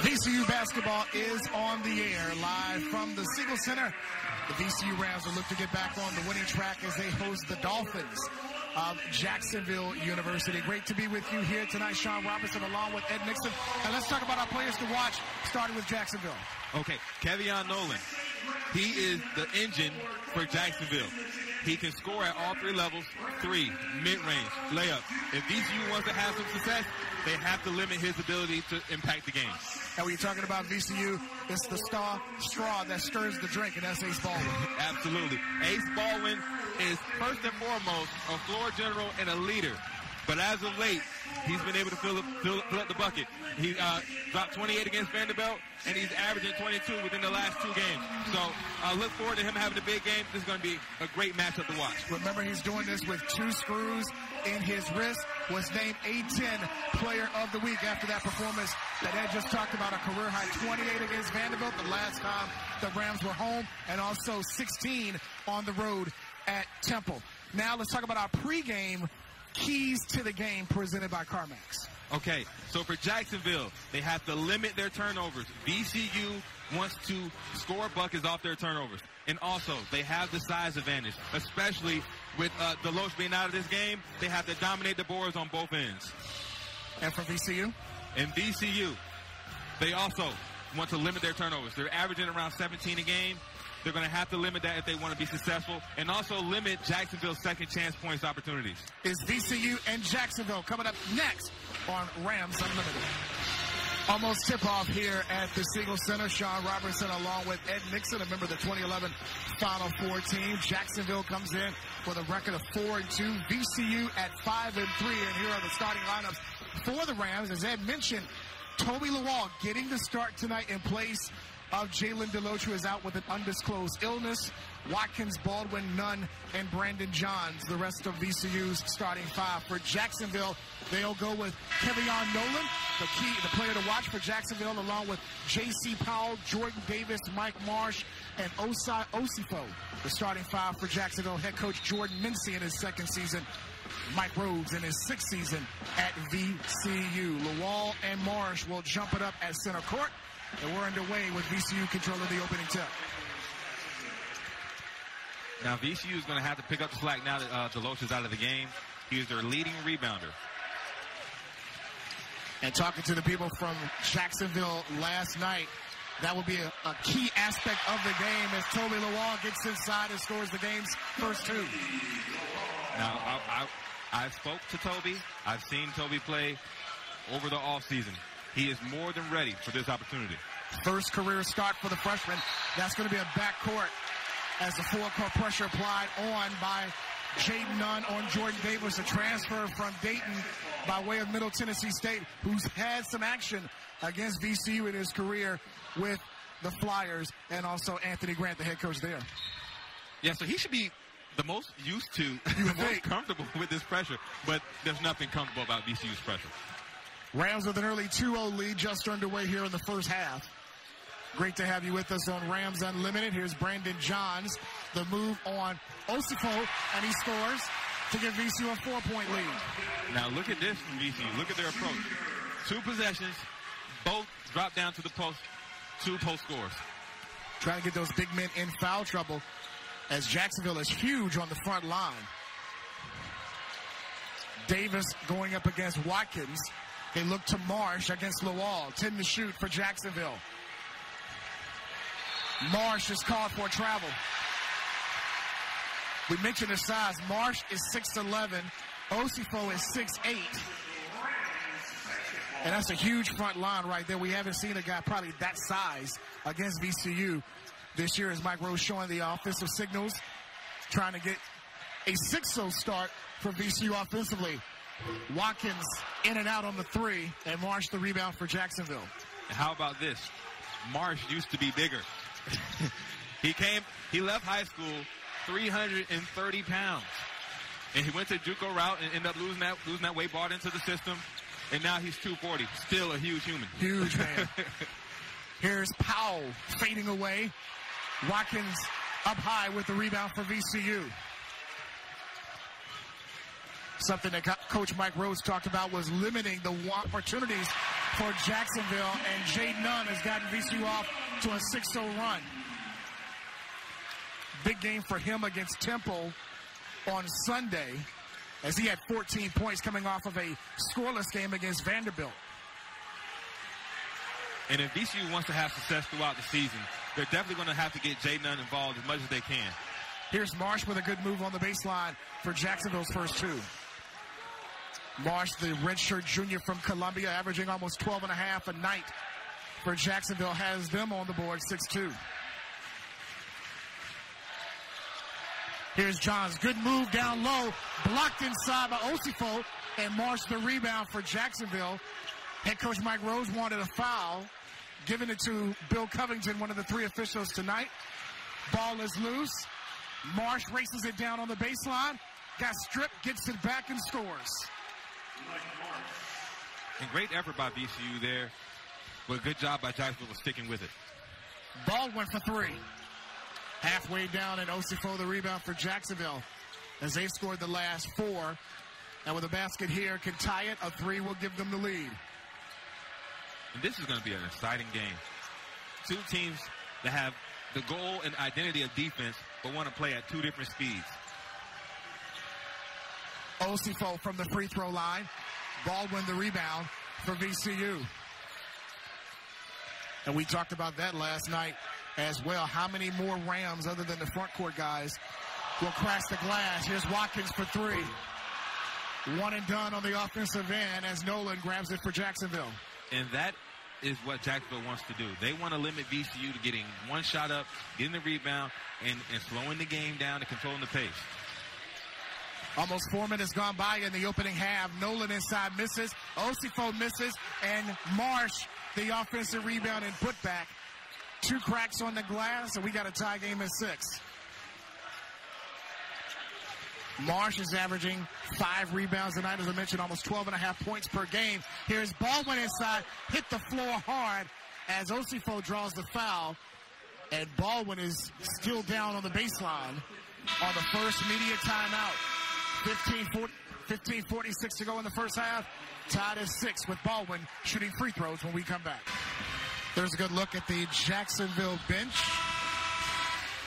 VCU basketball is on the air live from the Siegel Center. The VCU Rams will look to get back on the winning track as they host the Dolphins of Jacksonville University. Great to be with you here tonight, Sean Robinson, along with Ed Nixon. And let's talk about our players to watch, starting with Jacksonville. Okay, Kevion Nolan. He is the engine for Jacksonville. He can score at all three levels, three, mid-range, layup. If VCU wants to have some success, they have to limit his ability to impact the game. And when you're talking about VCU, it's the star straw that stirs the drink, and that's Ace Baldwin. Absolutely. Ace Baldwin is first and foremost a floor general and a leader. But as of late, he's been able to fill up, fill, fill up the bucket. He uh, dropped 28 against Vanderbilt, and he's averaging 22 within the last two games. So I uh, look forward to him having a big game. This is going to be a great matchup to watch. Remember, he's doing this with two screws in his wrist. Was named A10 Player of the Week after that performance that Ed just talked about. A career high 28 against Vanderbilt the last time the Rams were home, and also 16 on the road at Temple. Now let's talk about our pregame keys to the game presented by CarMax. Okay, so for Jacksonville, they have to limit their turnovers. VCU wants to score buckets off their turnovers. And also, they have the size advantage, especially with uh, Deloach being out of this game. They have to dominate the boards on both ends. And for VCU? And VCU, they also want to limit their turnovers. They're averaging around 17 a game. They're going to have to limit that if they want to be successful and also limit Jacksonville's second chance points opportunities. Is VCU and Jacksonville coming up next on Rams Unlimited. Almost tip off here at the Siegel Center. Sean Robertson along with Ed Nixon, a member of the 2011 Final Four team. Jacksonville comes in with a record of 4 and 2. VCU at 5 and 3. And here are the starting lineups for the Rams. As Ed mentioned, Toby Lawal getting the start tonight in place of Jalen Deloach, who is out with an undisclosed illness. Watkins, Baldwin, Nunn, and Brandon Johns, the rest of VCU's starting five. For Jacksonville, they'll go with Kevion Nolan, the key, the player to watch for Jacksonville, along with J.C. Powell, Jordan Davis, Mike Marsh, and Osayi Osifo. The starting five for Jacksonville head coach Jordan Mincy in his second season. Mike Rhoades in his sixth season at VCU. Lawal and Marsh will jump it up at center court. And we're underway with VCU controlling the opening tip. Now VCU is going to have to pick up the slack now that uh, Deloach is out of the game. He is their leading rebounder. And talking to the people from Jacksonville last night, that will be a, a key aspect of the game as Toby Lawal gets inside and scores the game's first two. Now, I, I, I spoke to Toby. I've seen Toby play over the offseason. He is more than ready for this opportunity. First career start for the freshman. That's going to be a backcourt as the four-court pressure applied on by Jayden Nunn on Jordan Davis, a transfer from Dayton by way of Middle Tennessee State, who's had some action against VCU in his career with the Flyers, and also Anthony Grant, the head coach there. Yeah, so he should be the most used to, the most comfortable with this pressure, but there's nothing comfortable about VCU's pressure. Rams with an early 2-0 lead just underway here in the first half. Great to have you with us on Rams Unlimited. Here's Brandon Johns. The move on Osifo, and he scores to give VCU a four-point lead. Now look at this from VCU. Look at their approach. Two possessions, both drop down to the post, two post scores. Trying to get those big men in foul trouble as Jacksonville is huge on the front line. Davis going up against Watkins. They look to Marsh against Lawal. 10 to shoot for Jacksonville. Marsh is called for travel. We mentioned his size. Marsh is 6'11". Osifo is 6'8". And that's a huge front line right there. We haven't seen a guy probably that size against VCU this year as Mike Rhoades showing the offensive signals, trying to get a 6-0 start for VCU offensively. Watkins in and out on the three, and Marsh the rebound for Jacksonville. How about this? Marsh used to be bigger. he came, he left high school 330 pounds. And he went to JUCO route and ended up losing that, losing that weight, bought into the system. And now he's 240. Still a huge human. Huge man. Here's Powell fading away. Watkins up high with the rebound for VCU. Something that Coach Mike Rhoades talked about was limiting the opportunities for Jacksonville, and Jay Nunn has gotten VCU off to a 6-0 run. Big game for him against Temple on Sunday, as he had 14 points coming off of a scoreless game against Vanderbilt. And if VCU wants to have success throughout the season, they're definitely going to have to get Jay Nunn involved as much as they can. Here's Marsh with a good move on the baseline for Jacksonville's first two. Marsh, the redshirt junior from Columbia, averaging almost 12 and a half a night for Jacksonville, has them on the board 6-2. Here's Johns. Good move down low. Blocked inside by Osifo. And Marsh the rebound for Jacksonville. Head coach Mike Rhoades wanted a foul. Giving it to Bill Covington, one of the three officials tonight. Ball is loose. Marsh races it down on the baseline. Got stripped, gets it back and scores. And great effort by VCU there. But a good job by Jacksonville sticking with it. Baldwin for three. Halfway down and Osifo the rebound for Jacksonville as they scored the last four. And with a basket here, can tie it. A three will give them the lead. And this is going to be an exciting game. Two teams that have the goal and identity of defense, but want to play at two different speeds. Osifo from the free throw line. Baldwin the rebound for VCU. And we talked about that last night as well. How many more Rams, other than the front court guys, will crash the glass? Here's Watkins for three. One and done on the offensive end as Nolan grabs it for Jacksonville. And that is what Jacksonville wants to do. They want to limit VCU to getting one shot up, getting the rebound, and, and slowing the game down and controlling the pace. Almost four minutes gone by in the opening half. Nolan inside misses. Osifo misses. And Marsh, the offensive rebound and putback. Two cracks on the glass, and we got a tie game at six. Marsh is averaging five rebounds tonight, as I mentioned, almost 12 and a half points per game. Here's Baldwin inside, hit the floor hard as Osifo draws the foul. And Baldwin is still down on the baseline on the first media timeout. 15, 40, 15 46 to go in the first half. Tied at six with Baldwin shooting free throws when we come back. There's a good look at the Jacksonville bench.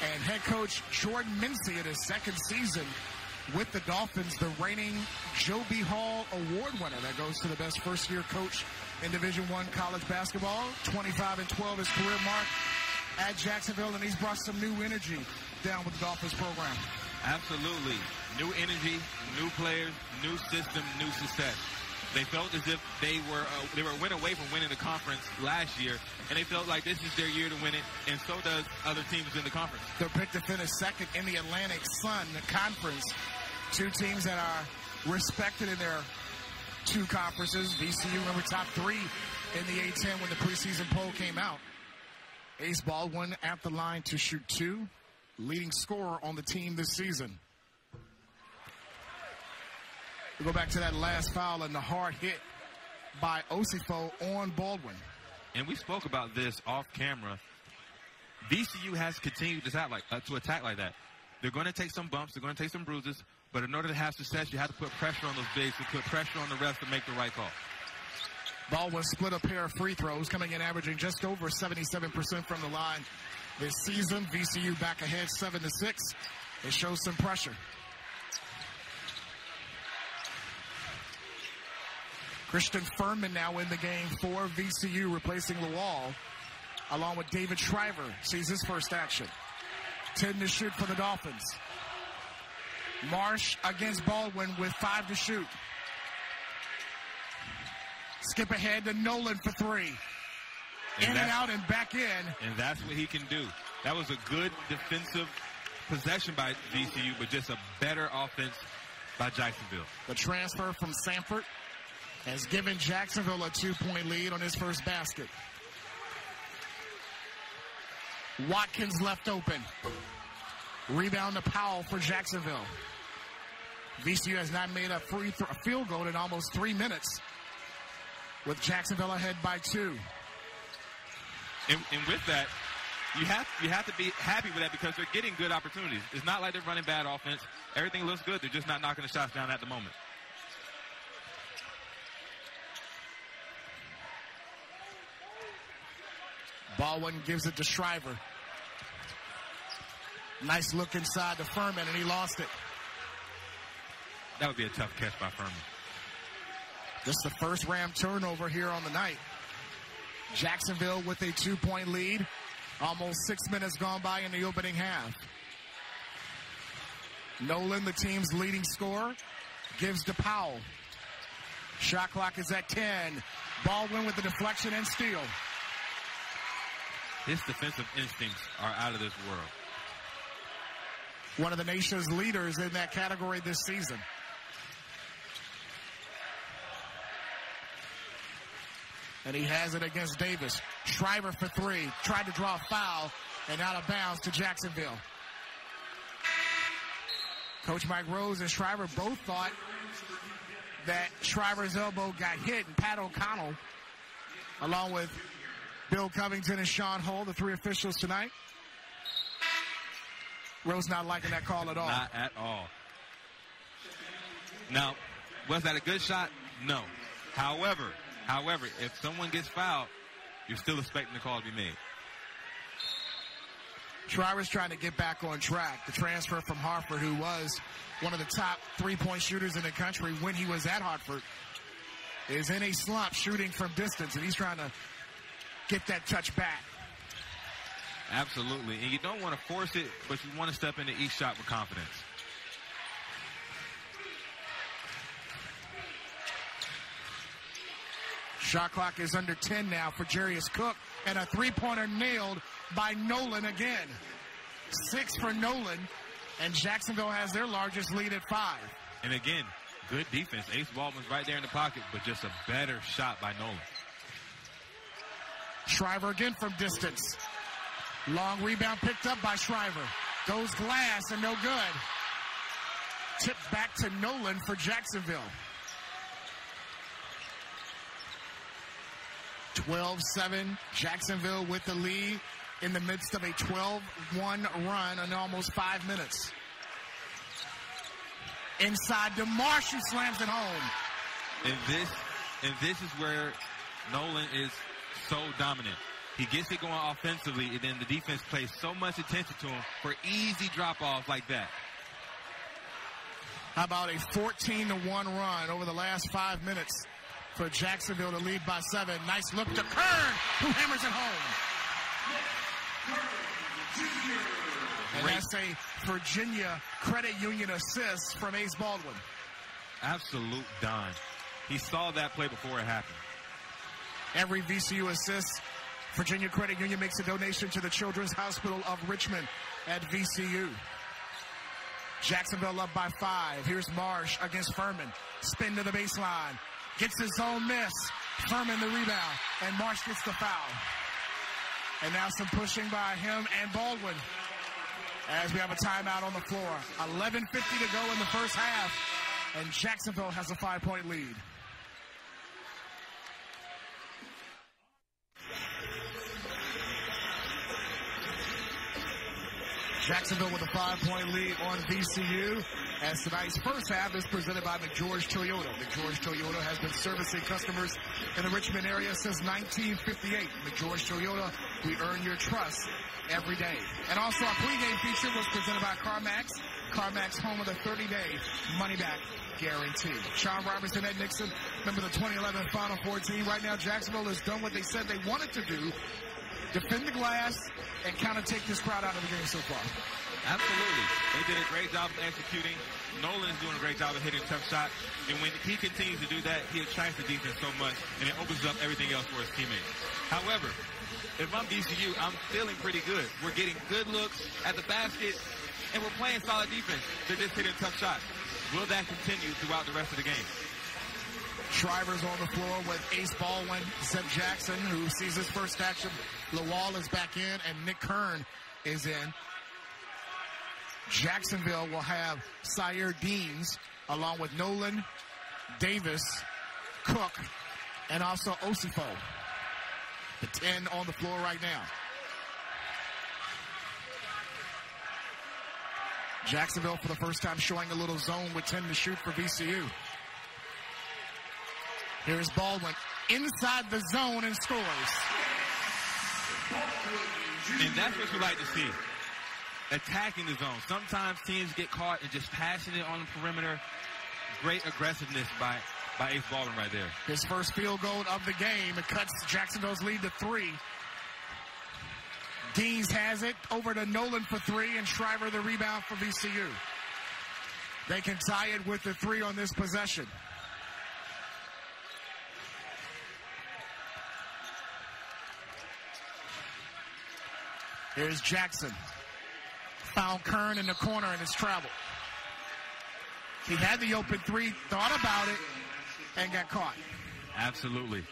And head coach Jordan Mincy in his second season with the Dolphins, the reigning Joe B. Hall Award winner. That goes to the best first year coach in Division One college basketball. 25 and 12 is career mark at Jacksonville, and he's brought some new energy down with the Dolphins program. Absolutely. New energy, new players, new system, new success. They felt as if they were uh, they were a win away from winning the conference last year, and they felt like this is their year to win it, and so does other teams in the conference. They're picked to finish second in the Atlantic Sun the Conference. Two teams that are respected in their two conferences. VCU, remember, top three in the A10 when the preseason poll came out. Ace Baldwin at the line to shoot two, leading scorer on the team this season. We go back to that last foul and the hard hit by Osifo on Baldwin. And we spoke about this off camera. VCU has continued to attack like, uh, to attack like that. They're going to take some bumps, they're going to take some bruises, but in order to have success, you have to put pressure on those bigs, to put pressure on the refs to make the right call. Baldwin split a pair of free throws, coming in averaging just over 77% from the line this season. VCU back ahead 7 to 6. It shows some pressure. Christian Fermin now in the game for VCU, replacing Lawal, along with David Shriver. Sees his first action. 10 to shoot for the Dolphins. Marsh against Baldwin with five to shoot. Skip ahead to Nolan for three. And in and out and back in. And that's what he can do. That was a good defensive possession by VCU, but just a better offense by Jacksonville. The transfer from Sanford has given Jacksonville a two-point lead on his first basket. Watkins left open. Rebound to Powell for Jacksonville. VCU has not made a free th- a field goal in almost three minutes, with Jacksonville ahead by two. And, and with that, you have you have to be happy with that because they're getting good opportunities. It's not like they're running bad offense. Everything looks good. They're just not knocking the shots down at the moment. Baldwin gives it to Shriver. Nice look inside to Fermin, and he lost it. That would be a tough catch by Fermin. This is the first Ram turnover here on the night. Jacksonville with a two-point lead. Almost six minutes gone by in the opening half. Nolan, the team's leading scorer, gives to Powell. Shot clock is at 10. Baldwin with the deflection and steal. His defensive instincts are out of this world. One of the nation's leaders in that category this season. And he has it against Davis. Shriver for three. Tried to draw a foul and out of bounds to Jacksonville. Coach Mike Rhoades and Shriver both thought that Shriver's elbow got hit, and Pat O'Connell, along with Bill Covington and Sean Hull, the three officials tonight. Rhoades not liking that call at all. Not at all. Now, was that a good shot? No. However, however, if someone gets fouled, you're still expecting the call to be made. Shriver's trying to get back on track. The transfer from Hartford, who was one of the top three-point shooters in the country when he was at Hartford, is in a slump shooting from distance, and he's trying to get that touch back. Absolutely. And you don't want to force it, but you want to step into each shot with confidence. Shot clock is under 10 now for Jarius Cook, and a three-pointer nailed by Nolan again. Six for Nolan, and Jacksonville has their largest lead at five. And again, good defense. Ace Baldwin's right there in the pocket, but just a better shot by Nolan. Shriver again from distance. Long rebound picked up by Shriver. Goes glass and no good. Tipped back to Nolan for Jacksonville. 12-7, Jacksonville with the lead in the midst of a 12-1 run in almost five minutes. Inside to Marsh, who slams it home. And this, and this is where Nolan is so dominant. He gets it going offensively, and then the defense pays so much attention to him for easy drop-offs like that. How about a 14 to 1 run over the last five minutes for Jacksonville to lead by seven. Nice look to Kern, who hammers it home. And that's a Virginia Credit Union assist from Ace Baldwin. Absolute dime. He saw that play before it happened. Every VCU assist, Virginia Credit Union makes a donation to the Children's Hospital of Richmond at VCU. Jacksonville up by five. Here's Marsh against Fermin. Spin to the baseline. Gets his own miss. Fermin the rebound. And Marsh gets the foul. And now some pushing by him and Baldwin. As we have a timeout on the floor. 11.50 to go in the first half. And Jacksonville has a five-point lead. Jacksonville with a five-point lead on VCU. As tonight's first half is presented by McGeorge Toyota. McGeorge Toyota has been servicing customers in the Richmond area since 1958. McGeorge Toyota, we earn your trust every day. And also our pregame feature was presented by CarMax. CarMax, home of the 30-day money-back guarantee. Sean Robertson, Ed Nixon, member of the 2011 Final Four team. Right now, Jacksonville has done what they said they wanted to do defend the glass, and kind of take this crowd out of the game so far. Absolutely. They did a great job of executing. Nolan is doing a great job of hitting tough shots. And when he continues to do that, he attracts the defense so much, and it opens up everything else for his teammates. However, if I'm VCU, I'm feeling pretty good. We're getting good looks at the basket, and we're playing solid defense. They're just hitting tough shots. Will that continue throughout the rest of the game? Shriver's on the floor with Ace Baldwin, Zeb Jackson, who sees his first action. Lawal is back in, and Nick Kern is in. Jacksonville will have Sire Deans along with Nolan, Davis, Cook, and also Osifo. The 10 on the floor right now. Jacksonville for the first time showing a little zone with 10 to shoot for VCU. Here's Baldwin inside the zone and scores. And that's what you like to see. Attacking the zone. Sometimes teams get caught and just passing it on the perimeter. Great aggressiveness by, by Ace Baldwin right there. His first field goal of the game. It cuts Jacksonville's lead to three. Deans has it over to Nolan for three and Shriver the rebound for VCU. They can tie it with the three on this possession. Here's Jackson. Found Kern in the corner in his travel. He had the open three, thought about it, and got caught. Absolutely.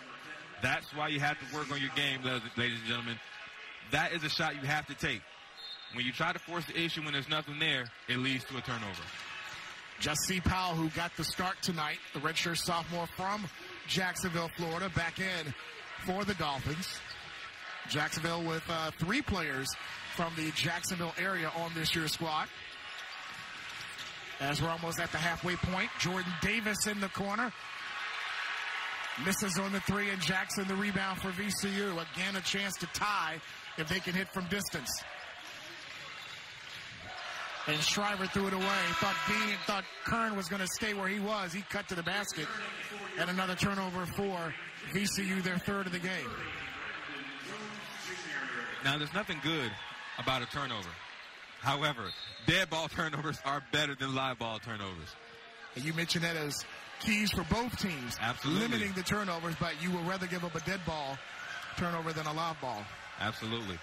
That's why you have to work on your game, ladies and gentlemen. That is a shot you have to take. When you try to force the issue when there's nothing there, it leads to a turnover. J.C. Powell, who got the start tonight, the redshirt sophomore from Jacksonville, Florida, back in for the Dolphins. Jacksonville with uh, three players from the Jacksonville area on this year's squad. As we're almost at the halfway point, Jordan Davis in the corner. Misses on the three, and Jackson the rebound for VCU. Again, a chance to tie if they can hit from distance. And Shriver threw it away. Thought Dean thought Kern was going to stay where he was. He cut to the basket. And another turnover for VCU, their third of the game. Now, there's nothing good about a turnover. However, dead ball turnovers are better than live ball turnovers. And you mentioned that as keys for both teams. Absolutely. Limiting the turnovers, but you would rather give up a dead ball turnover than a live ball. Absolutely.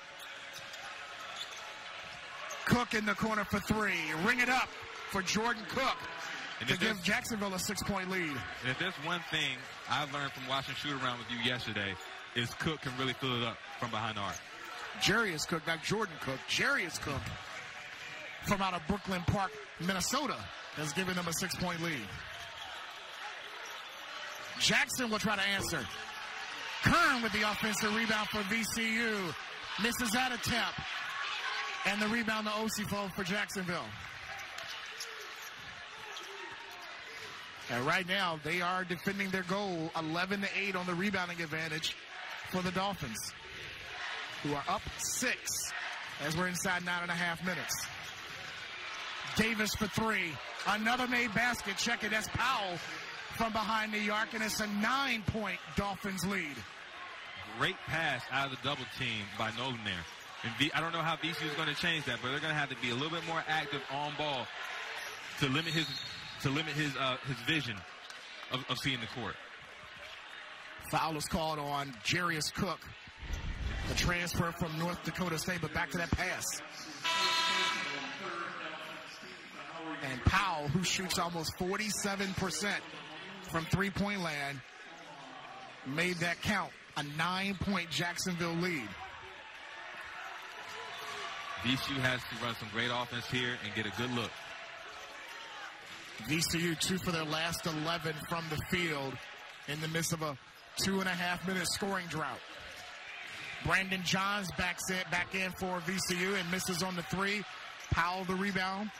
Cook in the corner for three. Ring it up for Jordan Cook And to give Jacksonville a six-point lead. And if there's one thing I've learned from watching shoot around with you yesterday, is Cook can really fill it up from behind the arc. Jarius Cook, not Jordan Cook. Jarius Cook from out of Brooklyn Park, Minnesota, has given them a six-point lead. Jackson will try to answer. Kern with the offensive rebound for VCU. Misses that attempt. And the rebound to Osifo for Jacksonville. And right now, they are defending their goal 11 to 8 on the rebounding advantage for the Dolphins, who are up six as we're inside nine and a half minutes. Davis for three. Another made basket. Check it. That's Powell from behind the arc, and it's a nine point Dolphins lead. Great pass out of the double team by Nolan there. And v, I don't know how VCU is going to change that, but they're going to have to be a little bit more active on ball to limit his to limit his uh, his vision of, of seeing the court. Foul is called on Jarius Cook, the transfer from North Dakota State, but back to that pass. And Powell, who shoots almost 47% from three point land, made that count. A nine point Jacksonville lead. VCU has to run some great offense here and get a good look. VCU two for their last 11 from the field in the midst of a two and a half minute scoring drought. Brandon Johns backs in, back in for VCU and misses on the three. Powell the rebound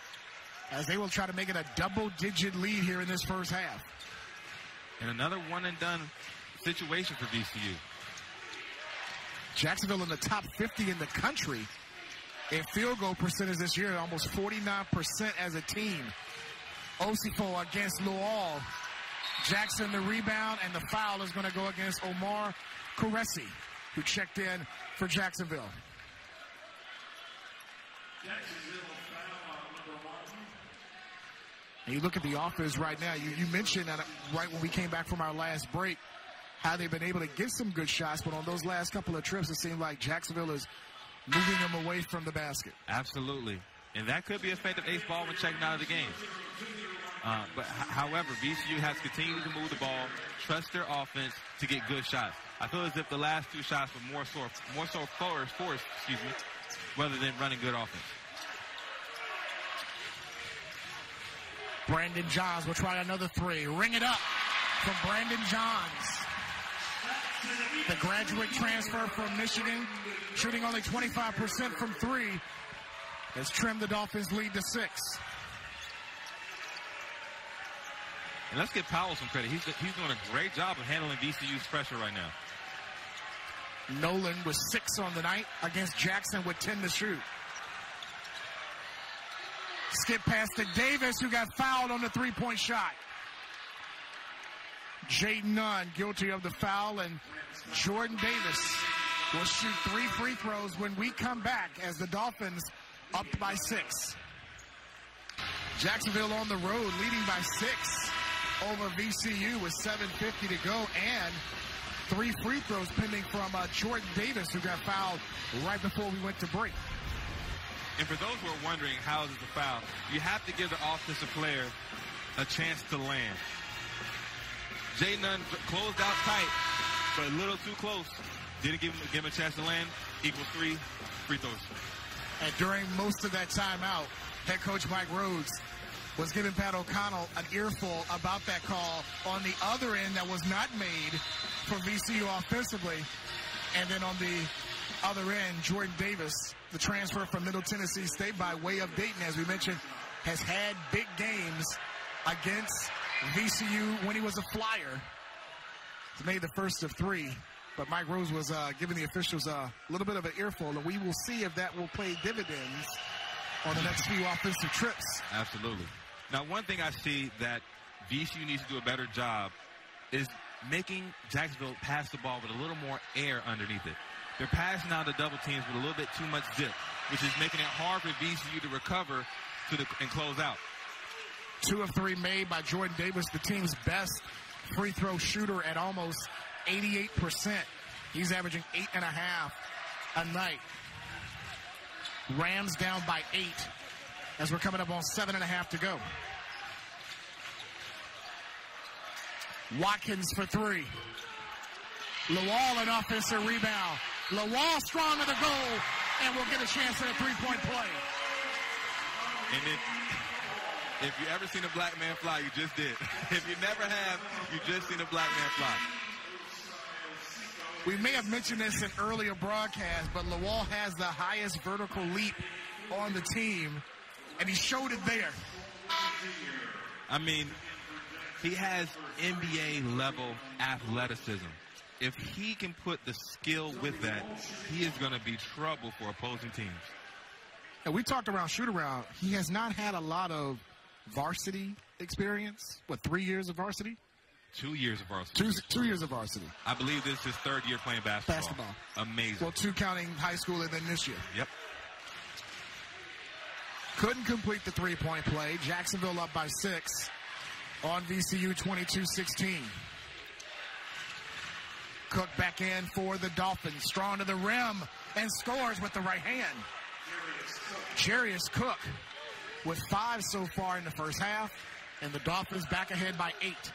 as they will try to make it a double digit lead here in this first half. And another one and done situation for VCU. Jacksonville in the top 50 in the country in field goal percentage this year, almost 49% as a team. Osifo against Lawal. Jackson the rebound, and the foul is going to go against Omar Kuresi, who checked in for Jacksonville. And you look at the offense right now. You, you mentioned that right when we came back from our last break, how they've been able to get some good shots, but on those last couple of trips, it seemed like Jacksonville is moving them away from the basket. Absolutely. And that could be effective Ace Baldwin checking out of the game. Uh, but however, VCU has continued to move the ball, trust their offense to get good shots. I feel as if the last two shots were more so more so forced, forced, excuse me, rather than running good offense. Brandon Johns will try another three. Ring it up from Brandon Johns. The graduate transfer from Michigan, shooting only 25% from three, has trimmed the Dolphins' lead to six. And let's give Powell some credit. He's he's doing a great job of handling VCU's pressure right now. Nolan with six on the night against Jackson with 10 to shoot. Skip pass to Davis, who got fouled on the three point shot. Jayden Nunn guilty of the foul, and Jordan Davis will shoot three free throws when we come back as the Dolphins up by six. Jacksonville on the road leading by six over VCU with 7.50 to go and three free throws pending from uh, Jordan Davis who got fouled right before we went to break. And for those who are wondering how is this a foul, you have to give the offensive player a chance to land. Jay Nunn closed out tight, but a little too close. Didn't give him, give him a chance to land. Equals three free throws. And during most of that timeout, head coach Mike Rhoades was giving Pat O'Connell an earful about that call on the other end that was not made for VCU offensively. And then on the other end, Jordan Davis, the transfer from Middle Tennessee State by way of Dayton, as we mentioned, has had big games against VCU when he was a flyer. He's made the first of three, but Mike Rhoades was uh, giving the officials a little bit of an earful, and we will see if that will pay dividends on the next few offensive trips. Absolutely. Now, one thing I see that VCU needs to do a better job is making Jacksonville pass the ball with a little more air underneath it. They're passing out the double teams with a little bit too much zip, which is making it hard for VCU to recover to the, and close out. Two of three made by Jordan Davis, the team's best free throw shooter at almost 88%. He's averaging eight and a half a night. Rams down by eight as we're coming up on seven and a half to go. Watkins for three. Lawal an offensive rebound. Lawal strong to the goal and will get a chance at a three-point play. And then, if you ever seen a black man fly, you just did. if you never have, you just seen a black man fly. We may have mentioned this in earlier broadcasts, but Lawal has the highest vertical leap on the team, and he showed it there. I mean, he has NBA level athleticism. If he can put the skill with that, he is going to be trouble for opposing teams. And we talked around shoot around. He has not had a lot of varsity experience. What, three years of varsity? Two years of varsity. Two, two years of varsity. I believe this is his third year playing basketball. Basketball. Amazing. Well, two counting high school and then this year. Yep. Couldn't complete the three point play. Jacksonville up by six on VCU 22 16. Cook back in for the Dolphins. Strong to the rim and scores with the right hand. Jarius Cook with five so far in the first half, and the Dolphins back ahead by eight.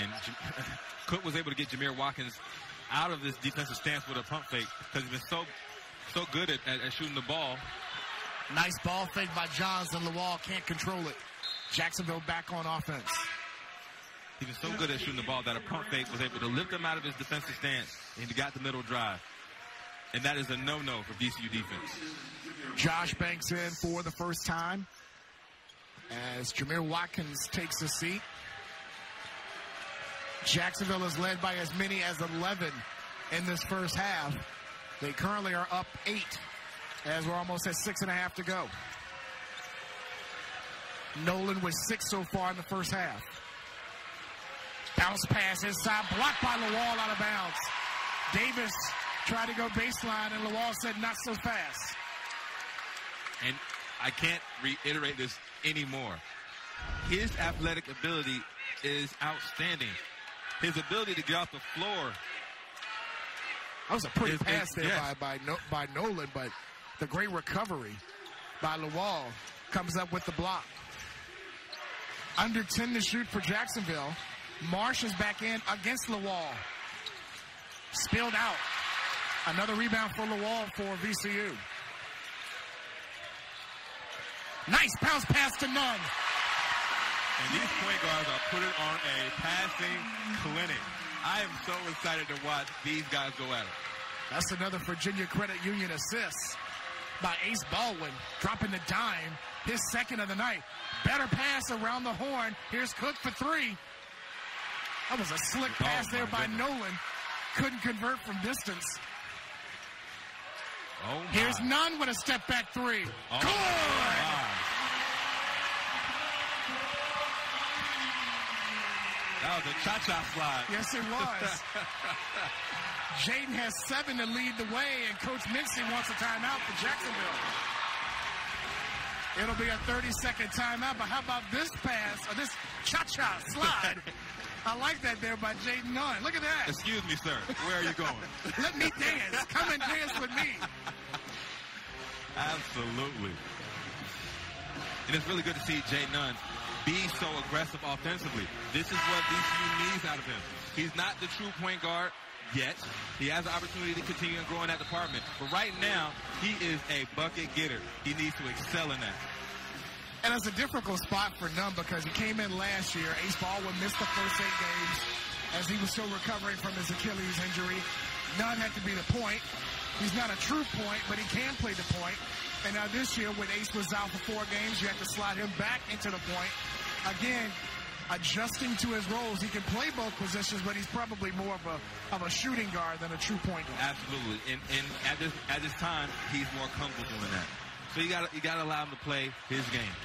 And Cook was able to get Jamir Watkins out of this defensive stance with a pump fake because he's been so so good at, at, at, shooting the ball. Nice ball fake by Johnson. Lawal can't control it. Jacksonville back on offense. He was so good at shooting the ball that a pump fake was able to lift him out of his defensive stance and he got the middle drive. And that is a no-no for VCU defense. Josh Banks in for the first time as Jamir Watkins takes a seat. Jacksonville is led by as many as 11 in this first half. They currently are up eight as we're almost at six and a half to go. Nolan with six so far in the first half. Bounce pass inside, blocked by Lawal out of bounds. Davis tried to go baseline, and Lawal said, not so fast. And I can't reiterate this anymore. His athletic ability is outstanding. His ability to get off the floor. That was a pretty is, pass there yes. by, by, by Nolan, but the great recovery by Lawal comes up with the block. Under 10 to shoot for Jacksonville. Marsh is back in against Lawal. Spilled out. Another rebound for Lawal for VCU. Nice bounce pass to Nunn. And these point guards are putting on a passing clinic. I am so excited to watch these guys go at it. That's another Virginia Credit Union assist by Ace Baldwin, dropping the dime, his second of the night. Better pass around the horn. Here's Cook for three. That was a slick oh, pass oh, there by goodness. Nolan. couldn't convert from distance. Oh. Here's Nunn with a step back three. Oh, Good! my. That was a cha-cha slide. Yes, it was. Jayden has seven to lead the way, and Coach Mincy wants a timeout for Jacksonville. It'll be a 30-second timeout, but how about this pass, or this cha-cha slide? I like that there by Jayden Nunn. Look at that. Excuse me, sir. Where are you going? Let me dance. Come and dance with me. Absolutely. And it's really good to see Jay Nunn be so aggressive offensively. This is what VCU needs out of him. He's not the true point guard yet. He has the opportunity to continue and grow in that department. But right now, he is a bucket getter. He needs to excel in that. And it's a difficult spot for Nunn because he came in last year. Ace Baldwin missed the first eight games as he was still recovering from his Achilles injury. Nunn had to be the point. He's not a true point, but he can play the point. And now this year, when Ace was out for four games, you have to slide him back into the point. Again, adjusting to his roles. He can play both positions, but he's probably more of a of a shooting guard than a true point guard. Absolutely. And, and at this at this time, he's more comfortable in that. So you got you got to allow him to play his game.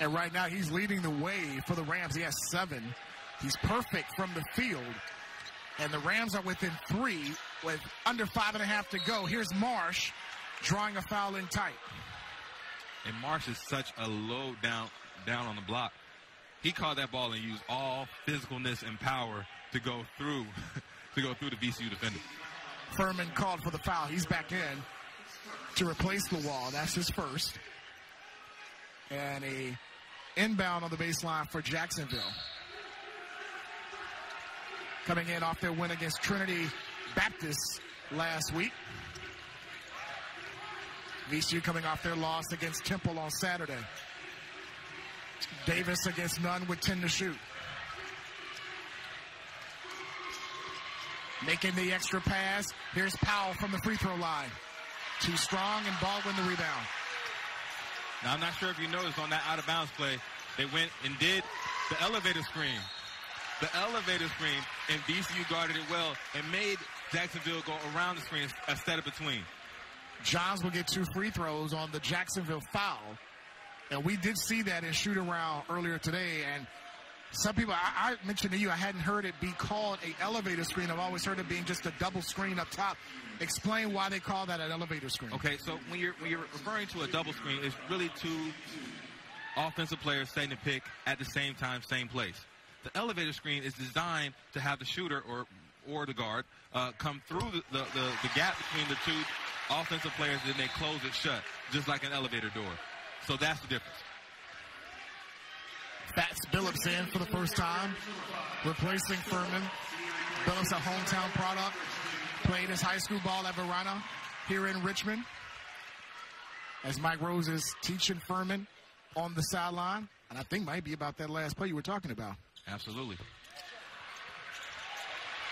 And right now, he's leading the way for the Rams. He has seven. He's perfect from the field. And the Rams are within three with under five and a half to go. Here's Marsh drawing a foul in tight. And Marsh is such a low down down on the block. He caught that ball and used all physicalness and power to go through to go through the VCU defender. Fermin called for the foul. He's back in to replace Lawal. That's his first. And a inbound on the baseline for Jacksonville. Coming in off their win against Trinity Baptist last week. VCU coming off their loss against Temple on Saturday. Davis against Nunn with 10 to shoot. Making the extra pass. Here's Powell from the free throw line. Too strong and Baldwin the rebound. Now I'm not sure if you noticed on that out of bounds play, they went and did the elevator screen. The elevator screen and VCU guarded it well and made Jacksonville go around the screen instead of between. Johns will get two free throws on the Jacksonville foul. And we did see that in shoot around earlier today. And some people, I, I, mentioned to you, I hadn't heard it be called a elevator screen. I've always heard it being just a double screen up top. Explain why they call that an elevator screen. Okay, so when you're when you're referring to a double screen, it's really two offensive players setting the pick at the same time, same place. The elevator screen is designed to have the shooter or or the guard uh, come through the, the, the, the gap between the two offensive players and they close it shut, just like an elevator door. So that's the difference. Fats Billups in for the first time, replacing Fermin. Billups, a hometown product, played his high school ball at Varina here in Richmond. As Mike Rhoades is teaching Fermin on the sideline, and I think might be about that last play you were talking about. Absolutely.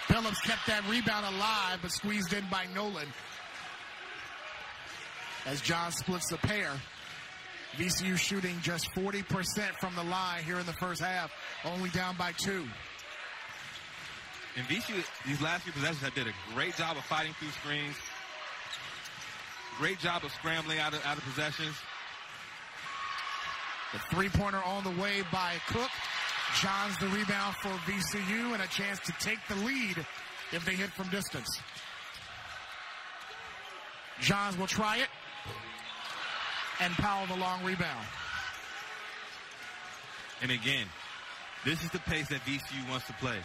Phillips kept that rebound alive, but squeezed in by Nolan. As John splits the pair. VCU shooting just 40% from the line here in the first half, only down by two. And VCU, these last few possessions, have did a great job of fighting through screens. Great job of scrambling out of, out of possessions. The three-pointer on the way by Cook. Johns the rebound for VCU and a chance to take the lead if they hit from distance. Johns will try it. And Powell the long rebound. And again, this is the pace that VCU wants to play.